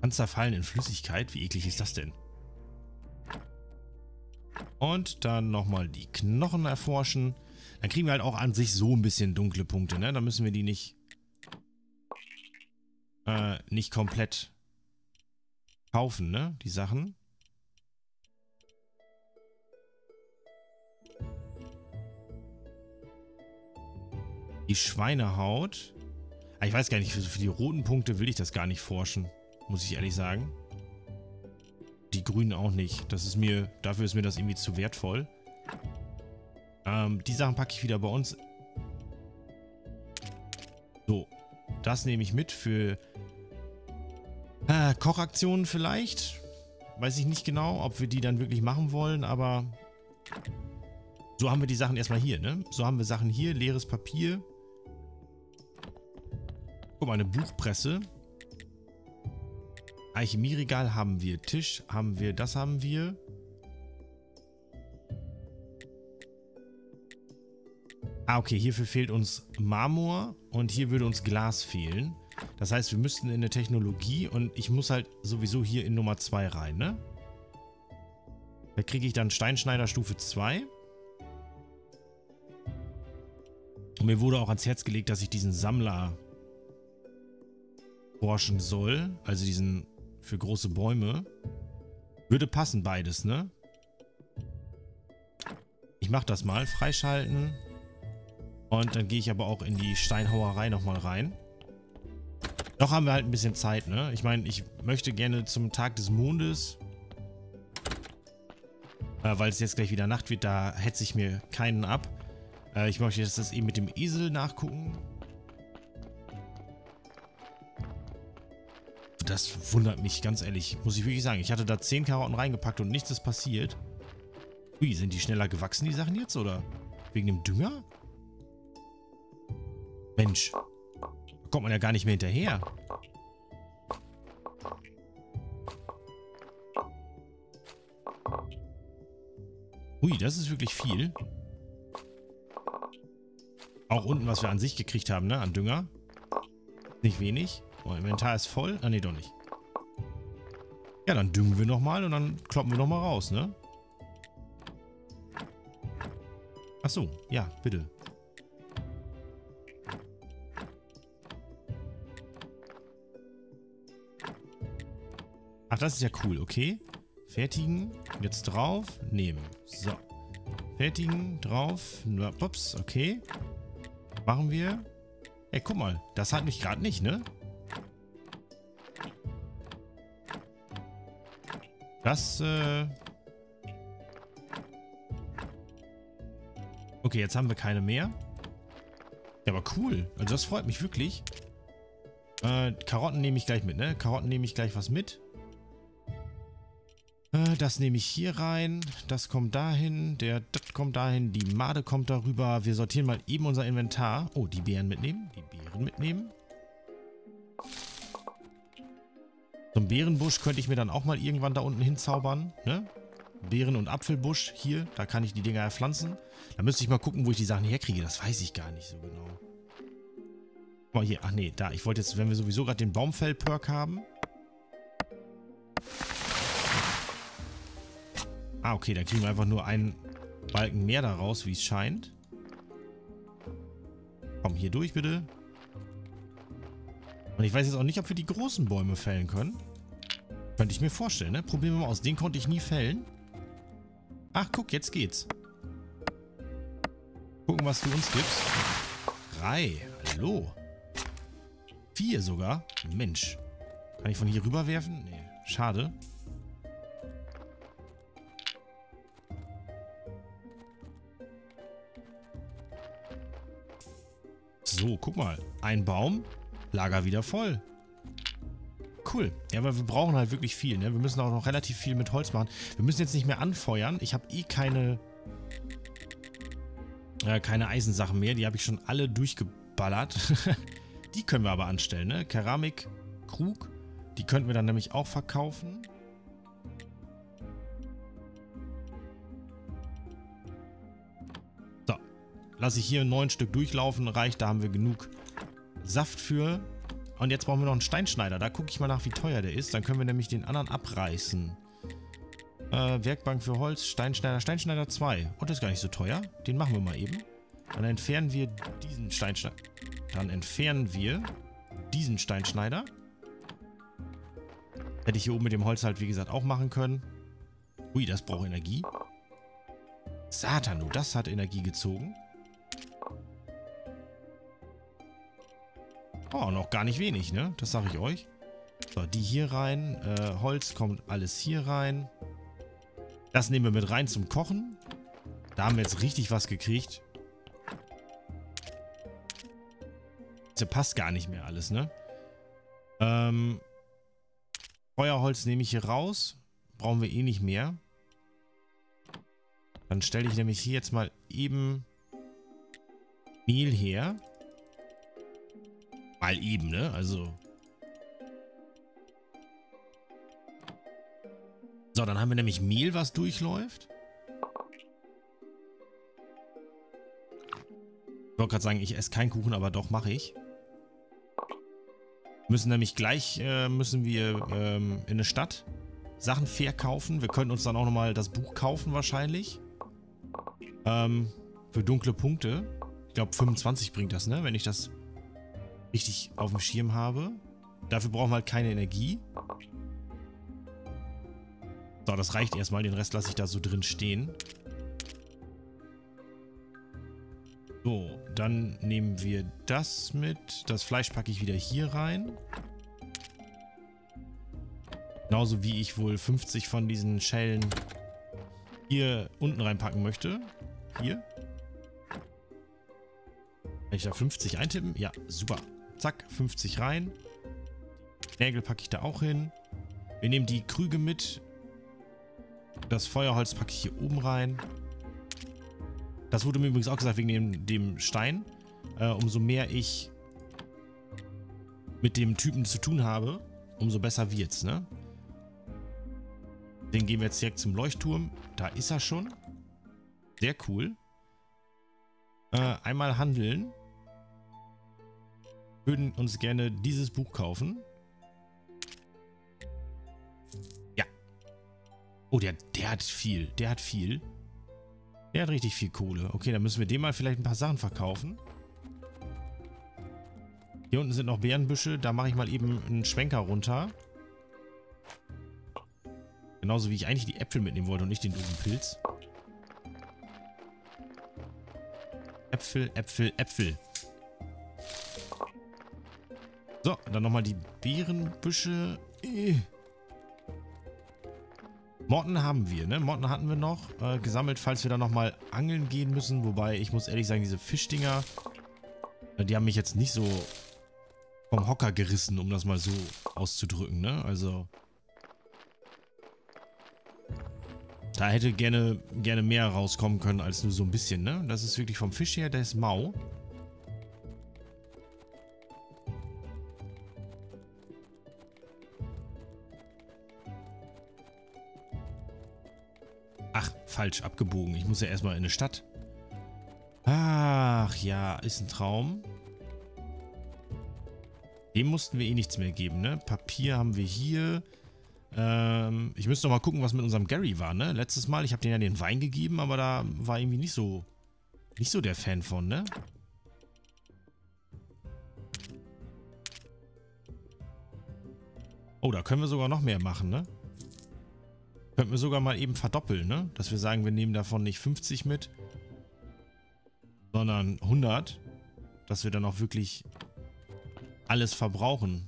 Kann zerfallen in Flüssigkeit. Wie eklig ist das denn? Und dann nochmal die Knochen erforschen. Dann kriegen wir halt auch an sich so ein bisschen dunkle Punkte, ne? Dann müssen wir die nicht äh, nicht komplett kaufen, ne? Die Sachen. Die Schweinehaut. Ah, ich weiß gar nicht, für, für die roten Punkte will ich das gar nicht forschen. Muss ich ehrlich sagen. Die grünen auch nicht. Das ist mir, dafür ist mir das irgendwie zu wertvoll. Ähm, die Sachen packe ich wieder bei uns. So. Das nehme ich mit für äh, Kochaktionen vielleicht. Weiß ich nicht genau, ob wir die dann wirklich machen wollen, aber so haben wir die Sachen erstmal hier, ne? So haben wir Sachen hier, leeres Papier. Guck mal, eine Buchpresse. Alchemieregal haben wir. Tisch haben wir. Das haben wir. Ah, okay. Hierfür fehlt uns Marmor und hier würde uns Glas fehlen. Das heißt, wir müssten in eine Technologie und ich muss halt sowieso hier in Nummer 2 rein, ne? Da kriege ich dann Steinschneider Stufe 2. Und mir wurde auch ans Herz gelegt, dass ich diesen Sammler forschen soll. Also diesen für große Bäume. Würde passen beides, ne? Ich mach das mal. Freischalten. Und dann gehe ich aber auch in die Steinhauerei nochmal rein. Noch haben wir halt ein bisschen Zeit, ne? Ich meine, ich möchte gerne zum Tag des Mondes, äh, weil es jetzt gleich wieder Nacht wird, da hetze ich mir keinen ab. Äh, ich möchte jetzt das eben mit dem Esel nachgucken. Das wundert mich, ganz ehrlich. Muss ich wirklich sagen. Ich hatte da 10 Karotten reingepackt und nichts ist passiert. Ui, sind die schneller gewachsen, die Sachen jetzt, oder? Wegen dem Dünger? Mensch. Da kommt man ja gar nicht mehr hinterher. Ui, das ist wirklich viel. Auch unten, was wir an sich gekriegt haben, ne? An Dünger. Nicht wenig. Oh, Inventar ist voll. Ah, nee, doch nicht. Ja, dann düngen wir nochmal und dann kloppen wir nochmal raus, ne? Ach so, ja, bitte. Ach, das ist ja cool, okay. Fertigen, jetzt drauf, nehmen. So. Fertigen, drauf, ups, okay. Machen wir. Ey, guck mal, das hat mich gerade nicht, ne? Das, äh... Okay, jetzt haben wir keine mehr. Ja, aber cool. Also das freut mich wirklich. Äh, Karotten nehme ich gleich mit, ne? Karotten nehme ich gleich was mit. Äh, das nehme ich hier rein. Das kommt dahin. Der, das kommt dahin. Die Made kommt darüber. Wir sortieren mal eben unser Inventar. Oh, die Beeren mitnehmen. Die Beeren mitnehmen. Einen Beerenbusch könnte ich mir dann auch mal irgendwann da unten hinzaubern, ne? Beeren- und Apfelbusch hier, da kann ich die Dinger ja pflanzen. Da müsste ich mal gucken, wo ich die Sachen herkriege. Das weiß ich gar nicht so genau. Guck mal hier, ach nee, da. Ich wollte jetzt, wenn wir sowieso gerade den Baumfell-Perk haben. Ah, okay, dann kriegen wir einfach nur einen Balken mehr daraus, wie es scheint. Komm, hier durch bitte. Und ich weiß jetzt auch nicht, ob wir die großen Bäume fällen können. Könnte ich mir vorstellen, ne? Probieren wir mal aus. Den konnte ich nie fällen. Ach, guck, jetzt geht's. Gucken, was du uns gibst. Drei. Hallo. Vier sogar. Mensch. Kann ich von hier rüber werfen? Nee. Schade. So, guck mal. Ein Baum. Lager wieder voll. Cool. Ja, aber wir brauchen halt wirklich viel, ne? Wir müssen auch noch relativ viel mit Holz machen. Wir müssen jetzt nicht mehr anfeuern. Ich habe eh keine... Äh, keine Eisensachen mehr. Die habe ich schon alle durchgeballert. die können wir aber anstellen, ne? Keramik, Krug. Die könnten wir dann nämlich auch verkaufen. So. Lasse ich hier neun Stück durchlaufen. Reicht, da haben wir genug Saft für. Und jetzt brauchen wir noch einen Steinschneider. Da gucke ich mal nach, wie teuer der ist. Dann können wir nämlich den anderen abreißen. Äh, Werkbank für Holz, Steinschneider, Steinschneider 2. Oh, das ist gar nicht so teuer. Den machen wir mal eben. Dann entfernen wir diesen Steinschneider. Dann entfernen wir diesen Steinschneider. Hätte ich hier oben mit dem Holz halt, wie gesagt, auch machen können. Ui, das braucht Energie. Satan, du, das hat Energie gezogen. Oh, noch gar nicht wenig, ne? Das sage ich euch. So, die hier rein. Äh, Holz kommt alles hier rein. Das nehmen wir mit rein zum Kochen. Da haben wir jetzt richtig was gekriegt. Das passt gar nicht mehr alles, ne? Ähm, Feuerholz nehme ich hier raus. Brauchen wir eh nicht mehr. Dann stelle ich nämlich hier jetzt mal eben Mehl her. Mal eben, ne? Also. So, dann haben wir nämlich Mehl, was durchläuft. Ich wollte gerade sagen, ich esse keinen Kuchen, aber doch mache ich. Müssen nämlich gleich, äh, müssen wir ähm, in eine Stadt Sachen verkaufen. Wir könnten uns dann auch nochmal das Buch kaufen wahrscheinlich. Ähm, für dunkle Punkte. Ich glaube 25 bringt das, ne? Wenn ich das richtig auf dem Schirm habe. Dafür brauchen wir halt keine Energie. So, das reicht erstmal. Den Rest lasse ich da so drin stehen. So, dann nehmen wir das mit. Das Fleisch packe ich wieder hier rein. Genauso wie ich wohl 50 von diesen Schellen hier unten reinpacken möchte. Hier. Kann ich da 50 eintippen? Ja, super. Zack, 50 rein. Nägel packe ich da auch hin. Wir nehmen die Krüge mit. Das Feuerholz packe ich hier oben rein. Das wurde mir übrigens auch gesagt wegen dem, dem Stein. Äh, umso mehr ich mit dem Typen zu tun habe, umso besser wird's, ne? Den gehen wir jetzt direkt zum Leuchtturm. Da ist er schon. Sehr cool. Äh, einmal handeln würden uns gerne dieses Buch kaufen. Ja. Oh, der, der hat viel. Der hat viel. Der hat richtig viel Kohle. Okay, dann müssen wir dem mal vielleicht ein paar Sachen verkaufen. Hier unten sind noch Bärenbüsche. Da mache ich mal eben einen Schwenker runter. Genauso wie ich eigentlich die Äpfel mitnehmen wollte und nicht den doofen Pilz. Äpfel, Äpfel, Äpfel. So, dann nochmal die Beerenbüsche. Äh. Motten haben wir, ne? Motten hatten wir noch äh, gesammelt, falls wir dann nochmal angeln gehen müssen. Wobei, ich muss ehrlich sagen, diese Fischdinger, äh, die haben mich jetzt nicht so vom Hocker gerissen, um das mal so auszudrücken, ne? Also... Da hätte gerne, gerne mehr rauskommen können als nur so ein bisschen, ne? Das ist wirklich vom Fisch her, der ist mau. Falsch, abgebogen. Ich muss ja erstmal in eine Stadt. Ach ja, ist ein Traum. Dem mussten wir eh nichts mehr geben, ne? Papier haben wir hier. Ähm, ich müsste noch mal gucken, was mit unserem Gary war, ne? Letztes Mal, ich habe den ja den Wein gegeben, aber da war irgendwie nicht so, nicht so der Fan von, ne? Oh, da können wir sogar noch mehr machen, ne? Könnten wir sogar mal eben verdoppeln, ne? Dass wir sagen, wir nehmen davon nicht 50 mit, sondern 100. Dass wir dann auch wirklich alles verbrauchen.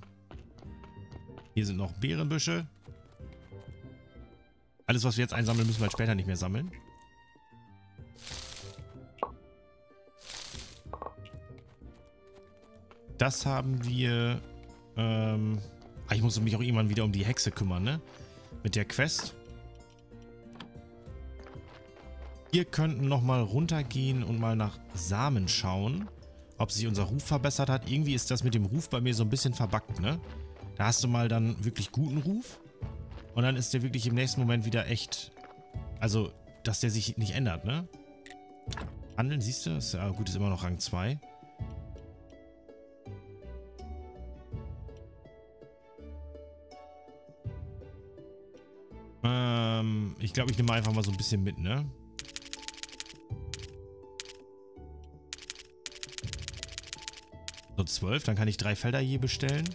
Hier sind noch Beerenbüsche. Alles, was wir jetzt einsammeln, müssen wir halt später nicht mehr sammeln. Das haben wir... Ähm, ah, ich muss mich auch irgendwann wieder um die Hexe kümmern, ne? Mit der Quest. Wir könnten nochmal runtergehen und mal nach Samen schauen, ob sich unser Ruf verbessert hat. Irgendwie ist das mit dem Ruf bei mir so ein bisschen verbackt, ne? Da hast du mal dann wirklich guten Ruf und dann ist der wirklich im nächsten Moment wieder echt... Also, dass der sich nicht ändert, ne? Handeln, siehst du? Ist, ja, gut, ist immer noch Rang 2. Ähm, ich glaube, ich nehme einfach mal so ein bisschen mit, ne? 12. Dann kann ich drei Felder je bestellen.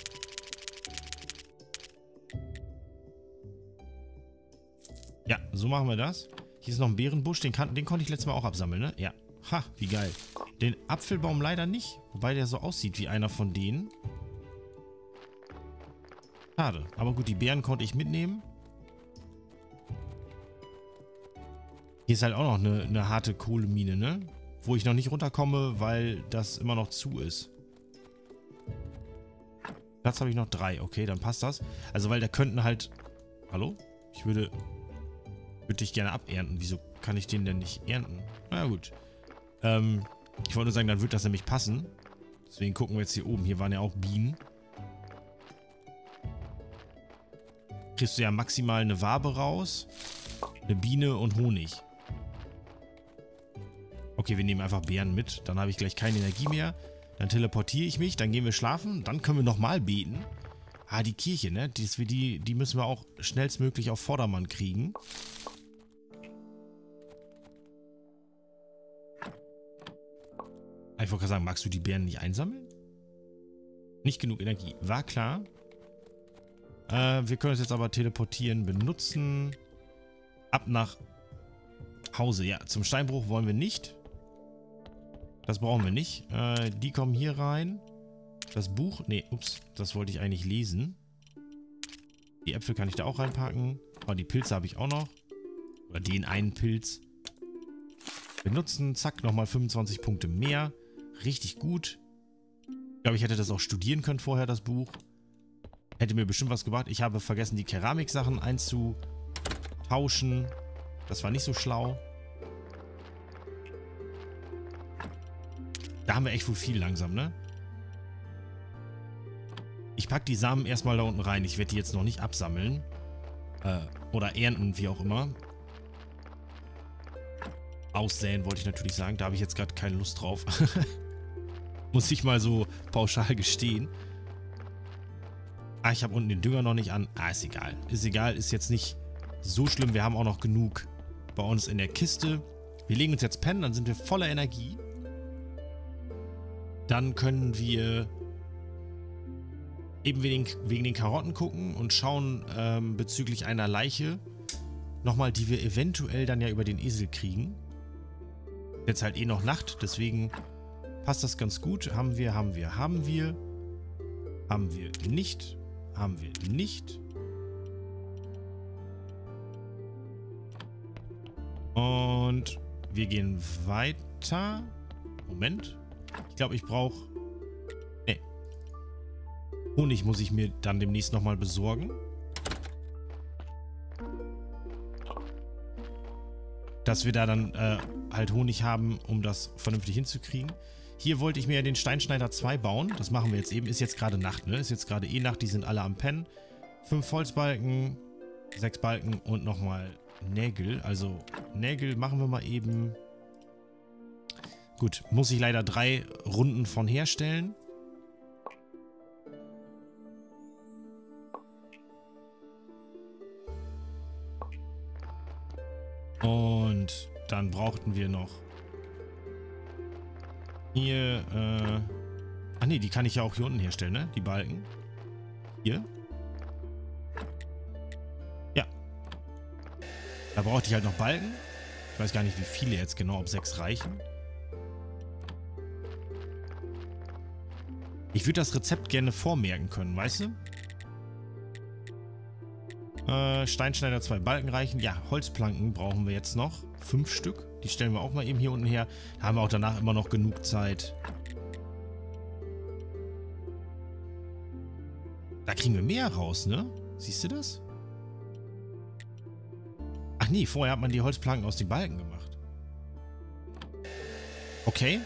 Ja, so machen wir das. Hier ist noch ein Bärenbusch. Den, kann, den konnte ich letztes Mal auch absammeln, ne? Ja. Ha, wie geil. Den Apfelbaum leider nicht. Wobei der so aussieht wie einer von denen. Schade. Aber gut, die Beeren konnte ich mitnehmen. Hier ist halt auch noch eine, eine harte Kohlemine, ne? Wo ich noch nicht runterkomme, weil das immer noch zu ist. Platz habe ich noch drei. Okay, dann passt das. Also, weil da könnten halt... Hallo? Ich würde... Würde dich gerne abernten. Wieso kann ich den denn nicht ernten? Na gut. Ähm, ich wollte nur sagen, dann wird das nämlich passen. Deswegen gucken wir jetzt hier oben. Hier waren ja auch Bienen. Kriegst du ja maximal eine Wabe raus. Eine Biene und Honig. Okay, wir nehmen einfach Beeren mit. Dann habe ich gleich keine Energie mehr. Dann teleportiere ich mich, dann gehen wir schlafen, dann können wir nochmal beten. Ah, die Kirche, ne? Die, die, die müssen wir auch schnellstmöglich auf Vordermann kriegen. Ich wollte gerade sagen, magst du die Bären nicht einsammeln? Nicht genug Energie. War klar. Äh, wir können uns jetzt aber teleportieren benutzen. Ab nach Hause. Ja, zum Steinbruch wollen wir nicht. Das brauchen wir nicht. Äh, die kommen hier rein. Das Buch. Ne, ups. Das wollte ich eigentlich lesen. Die Äpfel kann ich da auch reinpacken. Oh, die Pilze habe ich auch noch. Oder den einen Pilz. Benutzen. Zack, nochmal 25 Punkte mehr. Richtig gut. Ich glaube, ich hätte das auch studieren können vorher, das Buch. Hätte mir bestimmt was gebracht. Ich habe vergessen, die Keramiksachen einzutauschen. Das war nicht so schlau. Da haben wir echt wohl viel langsam, ne? Ich packe die Samen erstmal da unten rein. Ich werde die jetzt noch nicht absammeln. Äh, oder ernten, wie auch immer. Aussäen wollte ich natürlich sagen. Da habe ich jetzt gerade keine Lust drauf. Muss ich mal so pauschal gestehen. Ah, ich habe unten den Dünger noch nicht an. Ah, ist egal. Ist egal, ist jetzt nicht so schlimm. Wir haben auch noch genug bei uns in der Kiste. Wir legen uns jetzt pennen, dann sind wir voller Energie. Dann können wir eben wegen, den Karotten gucken und schauen ähm, bezüglich einer Leiche nochmal, die wir eventuell dann ja über den Esel kriegen. Jetzt halt eh noch Nacht, deswegen passt das ganz gut. Haben wir, haben wir, haben wir. Haben wir nicht. Haben wir nicht. Und wir gehen weiter. Moment. Ich glaube, ich brauche... Nee. Honig muss ich mir dann demnächst nochmal besorgen. Dass wir da dann äh, halt Honig haben, um das vernünftig hinzukriegen. Hier wollte ich mir ja den Steinschneider 2 bauen. Das machen wir jetzt eben. Ist jetzt gerade Nacht, ne? Ist jetzt gerade eh Nacht. Die sind alle am Pennen. Fünf Holzbalken, sechs Balken und nochmal Nägel. Also Nägel machen wir mal eben. Gut, muss ich leider drei Runden von herstellen. Und dann brauchten wir noch hier, äh... Ach nee, die kann ich ja auch hier unten herstellen, ne? Die Balken. Hier. Ja. Da brauchte ich halt noch Balken. Ich weiß gar nicht, wie viele jetzt genau, ob sechs reichen. Ich würde das Rezept gerne vormerken können, weißt du? Äh, Steinschneider zwei Balken reichen. Ja, Holzplanken brauchen wir jetzt noch. Fünf Stück. Die stellen wir auch mal eben hier unten her. Da haben wir auch danach immer noch genug Zeit. Da kriegen wir mehr raus, ne? Siehst du das? Ach nee, vorher hat man die Holzplanken aus den Balken gemacht. Okay.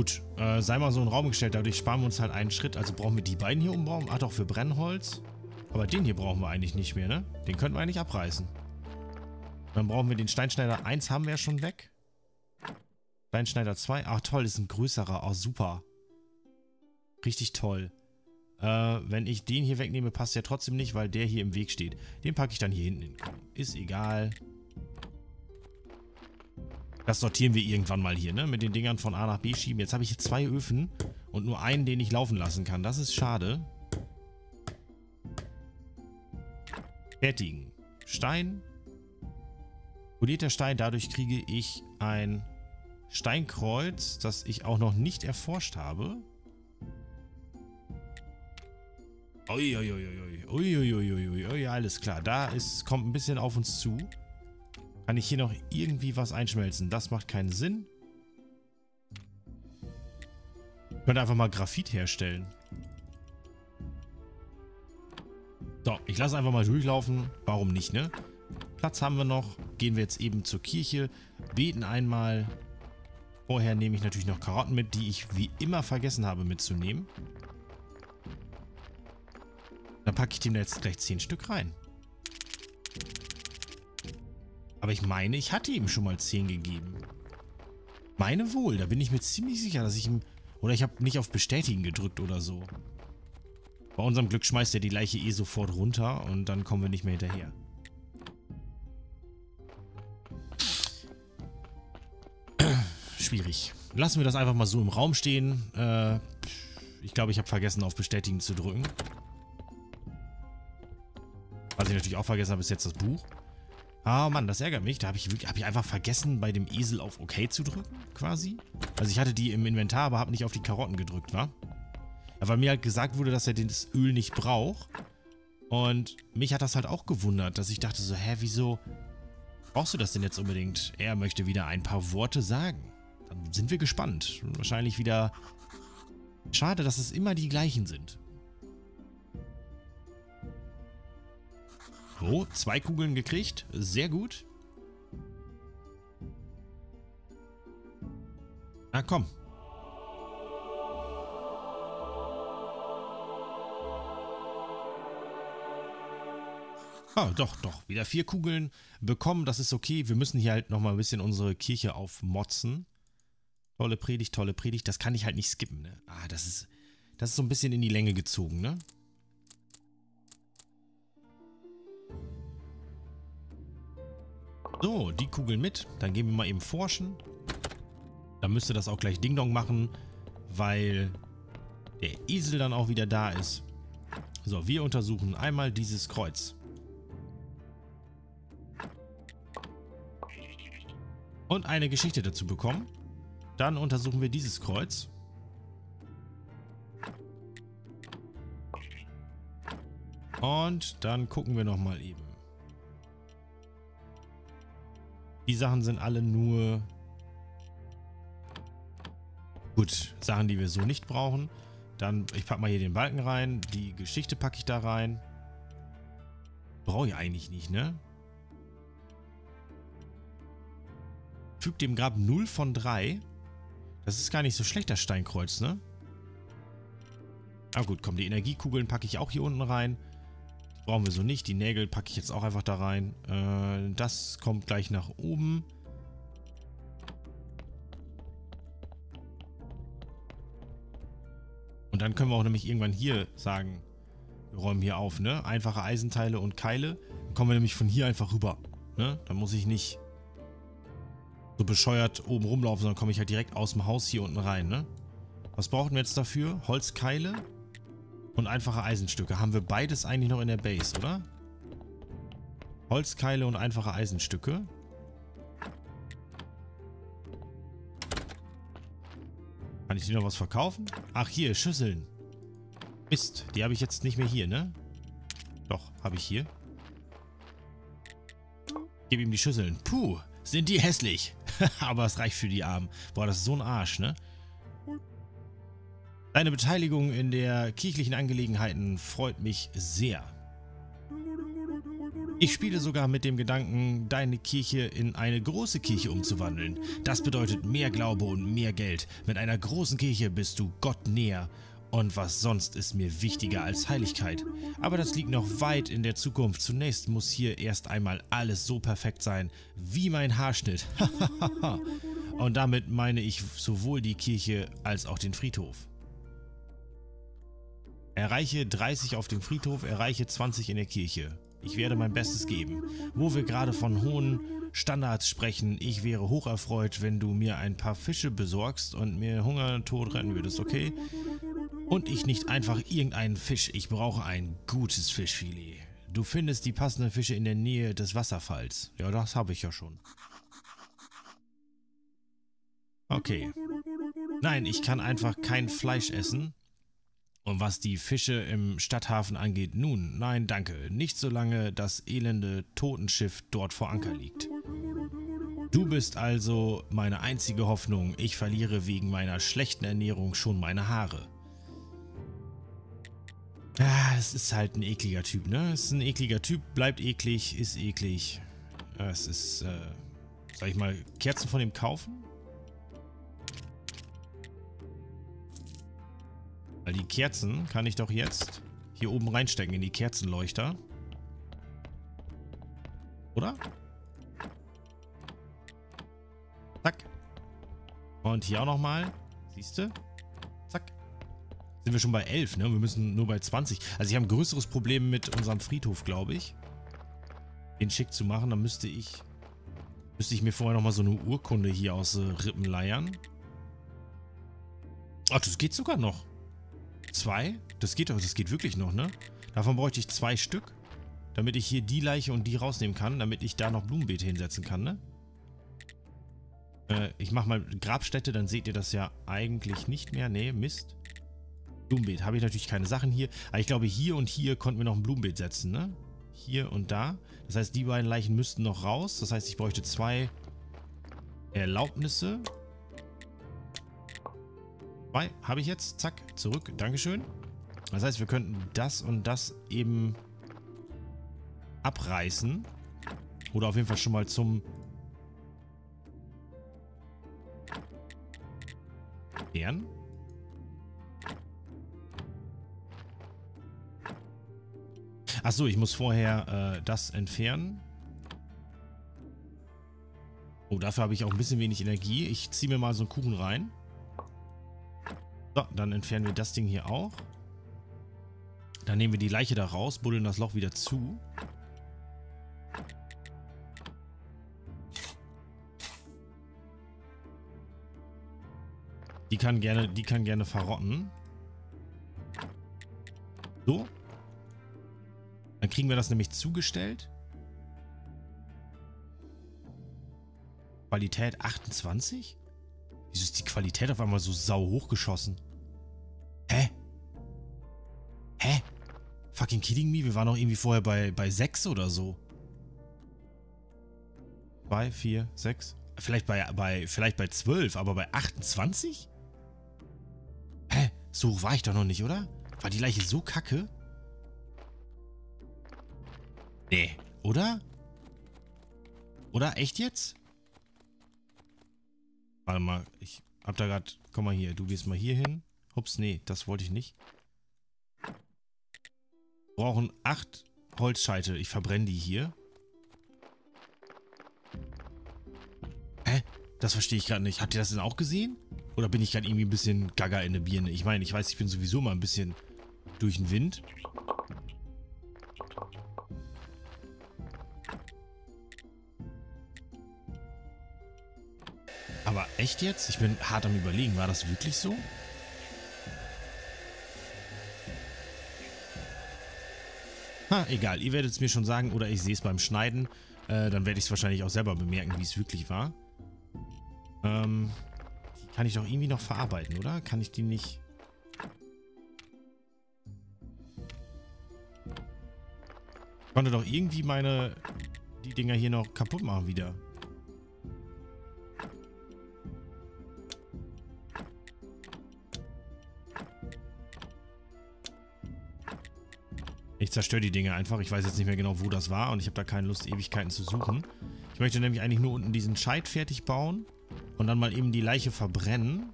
Gut, äh, sei mal so ein Raum gestellt, dadurch sparen wir uns halt einen Schritt. Also brauchen wir die beiden hier umbauen. Ach doch, für Brennholz. Aber den hier brauchen wir eigentlich nicht mehr, ne? Den könnten wir eigentlich abreißen. Dann brauchen wir den Steinschneider 1, haben wir ja schon weg. Steinschneider 2. Ach toll, das ist ein größerer. Oh, super. Richtig toll. Äh, wenn ich den hier wegnehme, passt der trotzdem nicht, weil der hier im Weg steht. Den packe ich dann hier hinten hin. Ist egal. Das sortieren wir irgendwann mal hier, ne? Mit den Dingern von A nach B schieben. Jetzt habe ich hier zwei Öfen und nur einen, den ich laufen lassen kann. Das ist schade. Fertigen. Stein. Polierter Stein. Dadurch kriege ich ein Steinkreuz, das ich auch noch nicht erforscht habe. Uiuiuiui. Uiuiuiui. Alles klar. Da ist, kommt ein bisschen auf uns zu. Kann ich hier noch irgendwie was einschmelzen? Das macht keinen Sinn. Ich könnte einfach mal Graphit herstellen. So, ich lasse einfach mal durchlaufen. Warum nicht, ne? Platz haben wir noch. Gehen wir jetzt eben zur Kirche. Beten einmal. Vorher nehme ich natürlich noch Karotten mit, die ich wie immer vergessen habe mitzunehmen. Dann packe ich dem jetzt gleich 10 Stück rein. Aber ich meine, ich hatte ihm schon mal 10 gegeben. Meine wohl, da bin ich mir ziemlich sicher, dass ich ihm... Oder ich habe nicht auf Bestätigen gedrückt oder so. Bei unserem Glück schmeißt er die Leiche eh sofort runter und dann kommen wir nicht mehr hinterher. Schwierig. Lassen wir das einfach mal so im Raum stehen. Äh, ich glaube, ich habe vergessen, auf Bestätigen zu drücken. Was ich natürlich auch vergessen habe, ist jetzt das Buch. Oh Mann, das ärgert mich. Da habe ich, hab ich einfach vergessen, bei dem Esel auf OK zu drücken, quasi. Also ich hatte die im Inventar, aber habe nicht auf die Karotten gedrückt, wa? Ja, weil mir halt gesagt wurde, dass er das Öl nicht braucht. Und mich hat das halt auch gewundert, dass ich dachte so, hä, wieso brauchst du das denn jetzt unbedingt? Er möchte wieder ein paar Worte sagen. Dann sind wir gespannt. Wahrscheinlich wieder... Schade, dass es immer die gleichen sind. Oh, zwei Kugeln gekriegt. Sehr gut. Na komm. Ah, doch, doch. Wieder vier Kugeln bekommen. Das ist okay. Wir müssen hier halt nochmal ein bisschen unsere Kirche aufmotzen. Tolle Predigt, tolle Predigt. Das kann ich halt nicht skippen, ne? Ah, das ist, das ist so ein bisschen in die Länge gezogen, ne? So, die Kugeln mit. Dann gehen wir mal eben forschen. Dann müsste das auch gleich Ding Dong machen, weil der Esel dann auch wieder da ist. So, wir untersuchen einmal dieses Kreuz. Und eine Geschichte dazu bekommen. Dann untersuchen wir dieses Kreuz. Und dann gucken wir nochmal eben. Die Sachen sind alle nur Gut, Sachen, die wir so nicht brauchen. Dann, ich packe mal hier den Balken rein. Die Geschichte packe ich da rein. Brauche ich eigentlich nicht, ne? Fügt dem Grab 0 von 3. Das ist gar nicht so schlecht, das Steinkreuz, ne? Ah gut, komm, die Energiekugeln packe ich auch hier unten rein. Brauchen wir so nicht. Die Nägel packe ich jetzt auch einfach da rein. Äh, das kommt gleich nach oben. Und dann können wir auch nämlich irgendwann hier sagen, wir räumen hier auf, ne? Einfache Eisenteile und Keile. Dann kommen wir nämlich von hier einfach rüber, ne? Dann muss ich nicht so bescheuert oben rumlaufen, sondern komme ich halt direkt aus dem Haus hier unten rein, ne? Was brauchen wir jetzt dafür? Holzkeile und einfache Eisenstücke. Haben wir beides eigentlich noch in der Base, oder? Holzkeile und einfache Eisenstücke. Kann ich die noch was verkaufen? Ach, hier, Schüsseln. Mist, die habe ich jetzt nicht mehr hier, ne? Doch, habe ich hier. Gib ihm die Schüsseln. Puh, sind die hässlich. Aber es reicht für die Armen. Boah, das ist so ein Arsch, ne? Deine Beteiligung in der kirchlichen Angelegenheiten freut mich sehr. Ich spiele sogar mit dem Gedanken, deine Kirche in eine große Kirche umzuwandeln. Das bedeutet mehr Glaube und mehr Geld. Mit einer großen Kirche bist du Gott näher. Und was sonst ist mir wichtiger als Heiligkeit. Aber das liegt noch weit in der Zukunft. Zunächst muss hier erst einmal alles so perfekt sein, wie mein Haarschnitt. und damit meine ich sowohl die Kirche als auch den Friedhof. Erreiche 30 auf dem Friedhof, erreiche 20 in der Kirche. Ich werde mein Bestes geben. Wo wir gerade von hohen Standards sprechen, ich wäre hocherfreut, wenn du mir ein paar Fische besorgst und mir Hunger Tod retten würdest, okay? Und ich nicht einfach irgendeinen Fisch, ich brauche ein gutes Fischfilet. Du findest die passenden Fische in der Nähe des Wasserfalls. Ja, das habe ich ja schon. Okay. Nein, ich kann einfach kein Fleisch essen. Und was die Fische im Stadthafen angeht, nun, nein, danke, nicht solange das elende Totenschiff dort vor Anker liegt. Du bist also meine einzige Hoffnung, ich verliere wegen meiner schlechten Ernährung schon meine Haare. Ah, es ist halt ein ekliger Typ, ne? Es ist ein ekliger Typ, bleibt eklig, ist eklig. Es ist, äh, soll ich mal Kerzen von ihm kaufen? Weil die Kerzen kann ich doch jetzt hier oben reinstecken in die Kerzenleuchter. Oder? Zack. Und hier auch nochmal. Siehst du? Zack. Sind wir schon bei 11, ne? Wir müssen nur bei 20. Also ich habe ein größeres Problem mit unserem Friedhof, glaube ich. Den schick zu machen. Dann müsste ich... Müsste ich mir vorher nochmal so eine Urkunde hier aus äh, Rippen leiern. Ach, das geht sogar noch. Zwei? Das geht doch, das geht wirklich noch, ne? Davon bräuchte ich zwei Stück, damit ich hier die Leiche und die rausnehmen kann, damit ich da noch Blumenbeete hinsetzen kann, ne? Äh, ich mach mal Grabstätte, dann seht ihr das ja eigentlich nicht mehr. Ne, Mist. Blumenbeet. Habe ich natürlich keine Sachen hier. Aber ich glaube, hier und hier konnten wir noch ein Blumenbeet setzen, ne? Hier und da. Das heißt, die beiden Leichen müssten noch raus. Das heißt, ich bräuchte zwei Erlaubnisse. Zwei habe ich jetzt. Zack, zurück. Dankeschön. Das heißt, wir könnten das und das eben abreißen. Oder auf jeden Fall schon mal zum Bären. Achso, ich muss vorher äh, das entfernen. Oh, dafür habe ich auch ein bisschen wenig Energie. Ich ziehe mir mal so einen Kuchen rein. So, dann entfernen wir das Ding hier auch. Dann nehmen wir die Leiche da raus, buddeln das Loch wieder zu. Die kann gerne, die kann gerne verrotten. So. Dann kriegen wir das nämlich zugestellt. Qualität 28? Wieso ist die Qualität auf einmal so sau hochgeschossen? Hä? Hä? Fucking kidding me? Wir waren doch irgendwie vorher bei, bei 6 oder so. 2, 4, 6. Vielleicht bei, bei, vielleicht bei 12, aber bei 28? So hoch war ich doch noch nicht, oder? War die Leiche so kacke? Nee, oder? Oder? Echt jetzt? Warte mal, ich hab da gerade... Komm mal hier, du gehst mal hier hin. Ups, nee, das wollte ich nicht. Wir brauchen acht Holzscheite. Ich verbrenne die hier. Hä? Das verstehe ich gerade nicht. Habt ihr das denn auch gesehen? Oder bin ich gerade irgendwie ein bisschen gaga in der Birne? Ich meine, ich weiß, ich bin sowieso mal ein bisschen durch den Wind. Aber echt jetzt? Ich bin hart am überlegen. War das wirklich so? Ha, egal. Ihr werdet es mir schon sagen oder ich sehe es beim Schneiden. Äh, dann werde ich es wahrscheinlich auch selber bemerken, wie es wirklich war. Ähm, kann ich doch irgendwie noch verarbeiten, oder? Kann ich die nicht... Ich konnte doch irgendwie meine... die Dinger hier noch kaputt machen wieder. Ich zerstöre die Dinge einfach. Ich weiß jetzt nicht mehr genau, wo das war und ich habe da keine Lust, Ewigkeiten zu suchen. Ich möchte nämlich eigentlich nur unten diesen Scheit fertig bauen und dann mal eben die Leiche verbrennen.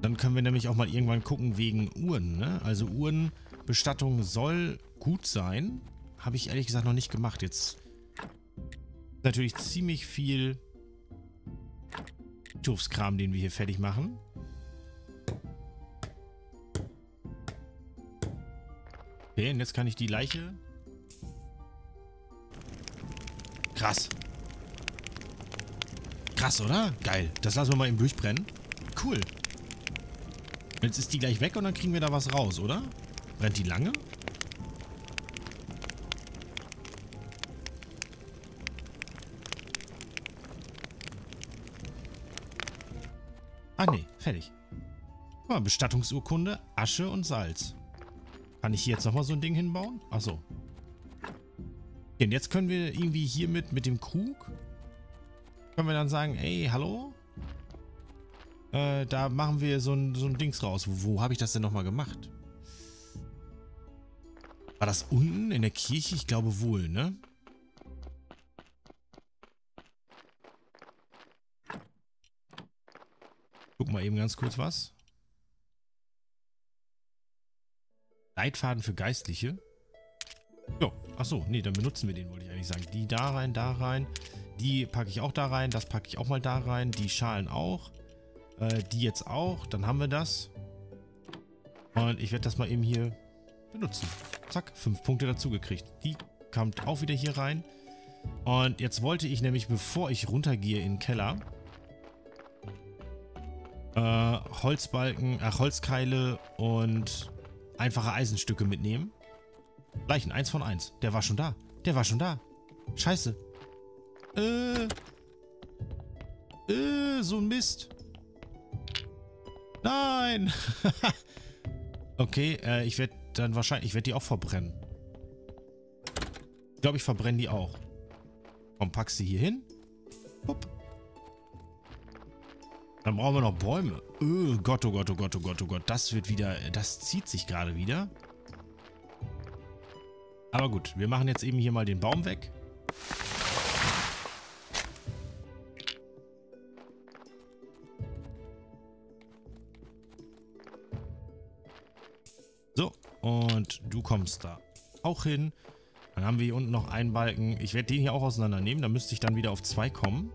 Dann können wir nämlich auch mal irgendwann gucken wegen Uhren, ne? Also Uhrenbestattung soll gut sein. Habe ich ehrlich gesagt noch nicht gemacht. Jetzt natürlich ziemlich viel Friedhofskram, den wir hier fertig machen. Okay, und jetzt kann ich die Leiche... Krass. Krass, oder? Geil. Das lassen wir mal eben durchbrennen. Cool. Jetzt ist die gleich weg und dann kriegen wir da was raus, oder? Brennt die lange? Ah, nee. Fertig. Mal, Bestattungsurkunde, Asche und Salz. Kann ich hier jetzt nochmal so ein Ding hinbauen? Achso. Okay, und jetzt können wir irgendwie hiermit mit dem Krug, können wir dann sagen, ey, hallo? Äh, da machen wir so ein, so ein Dings raus. Wo, wo habe ich das denn nochmal gemacht? War das unten in der Kirche? Ich glaube wohl, ne? Guck mal eben ganz kurz was. Leitfaden für Geistliche. Jo, achso, nee, dann benutzen wir den, wollte ich eigentlich sagen. Die da rein, da rein. Die packe ich auch da rein. Das packe ich auch mal da rein. Die Schalen auch. Äh, die jetzt auch. Dann haben wir das. Und ich werde das mal eben hier benutzen. Zack, fünf Punkte dazu gekriegt. Die kommt auch wieder hier rein. Und jetzt wollte ich nämlich, bevor ich runtergehe in den Keller, äh, Holzbalken, ach, Holzkeile und einfache Eisenstücke mitnehmen. Leichen, eins von eins. Der war schon da. Der war schon da. Scheiße. Äh. Äh, so ein Mist. Nein. okay, äh, ich werde dann wahrscheinlich, ich werde die auch verbrennen. Ich glaube, ich verbrenne die auch. Komm, pack sie hier hin. Hup. Dann brauchen wir noch Bäume. Oh Gott, oh Gott, oh Gott, oh Gott, oh Gott. Das wird wieder, das zieht sich gerade wieder. Aber gut, wir machen jetzt eben hier mal den Baum weg. So, und du kommst da auch hin. Dann haben wir hier unten noch einen Balken. Ich werde den hier auch auseinandernehmen. Da müsste ich dann wieder auf zwei kommen.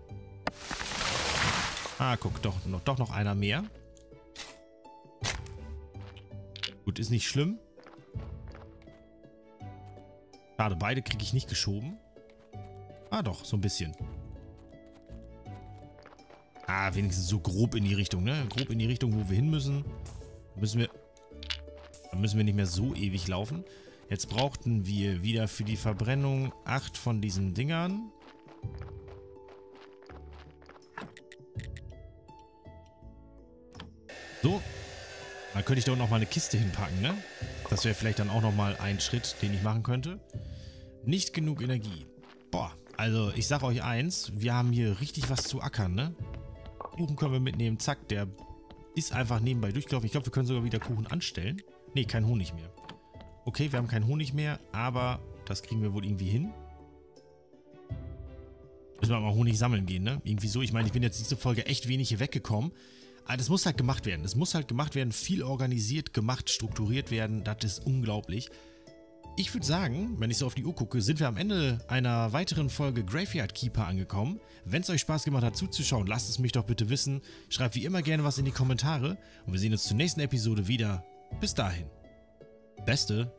Ah, guck, doch noch, doch noch einer mehr. Gut, ist nicht schlimm. Schade, beide kriege ich nicht geschoben. Ah, doch, so ein bisschen. Ah, wenigstens so grob in die Richtung, ne? Grob in die Richtung, wo wir hin müssen. Da müssen wir... Da müssen wir nicht mehr so ewig laufen. Jetzt brauchten wir wieder für die Verbrennung acht von diesen Dingern. So. Dann könnte ich da noch mal eine Kiste hinpacken, ne? Das wäre vielleicht dann auch noch mal ein Schritt, den ich machen könnte. Nicht genug Energie. Boah, also ich sag euch eins, wir haben hier richtig was zu ackern, ne? Kuchen können wir mitnehmen, zack, der ist einfach nebenbei durchgelaufen. Ich glaube, wir können sogar wieder Kuchen anstellen. Ne, kein Honig mehr. Okay, wir haben keinen Honig mehr, aber das kriegen wir wohl irgendwie hin. Müssen wir mal Honig sammeln gehen, ne? Irgendwie so. Ich meine, ich bin jetzt diese Folge echt wenig hier weggekommen. Aber das muss halt gemacht werden. Das muss halt gemacht werden, viel organisiert, gemacht, strukturiert werden. Das ist unglaublich. Ich würde sagen, wenn ich so auf die Uhr gucke, sind wir am Ende einer weiteren Folge Graveyard Keeper angekommen. Wenn es euch Spaß gemacht hat zuzuschauen, lasst es mich doch bitte wissen. Schreibt wie immer gerne was in die Kommentare. Und wir sehen uns zur nächsten Episode wieder. Bis dahin. Beste.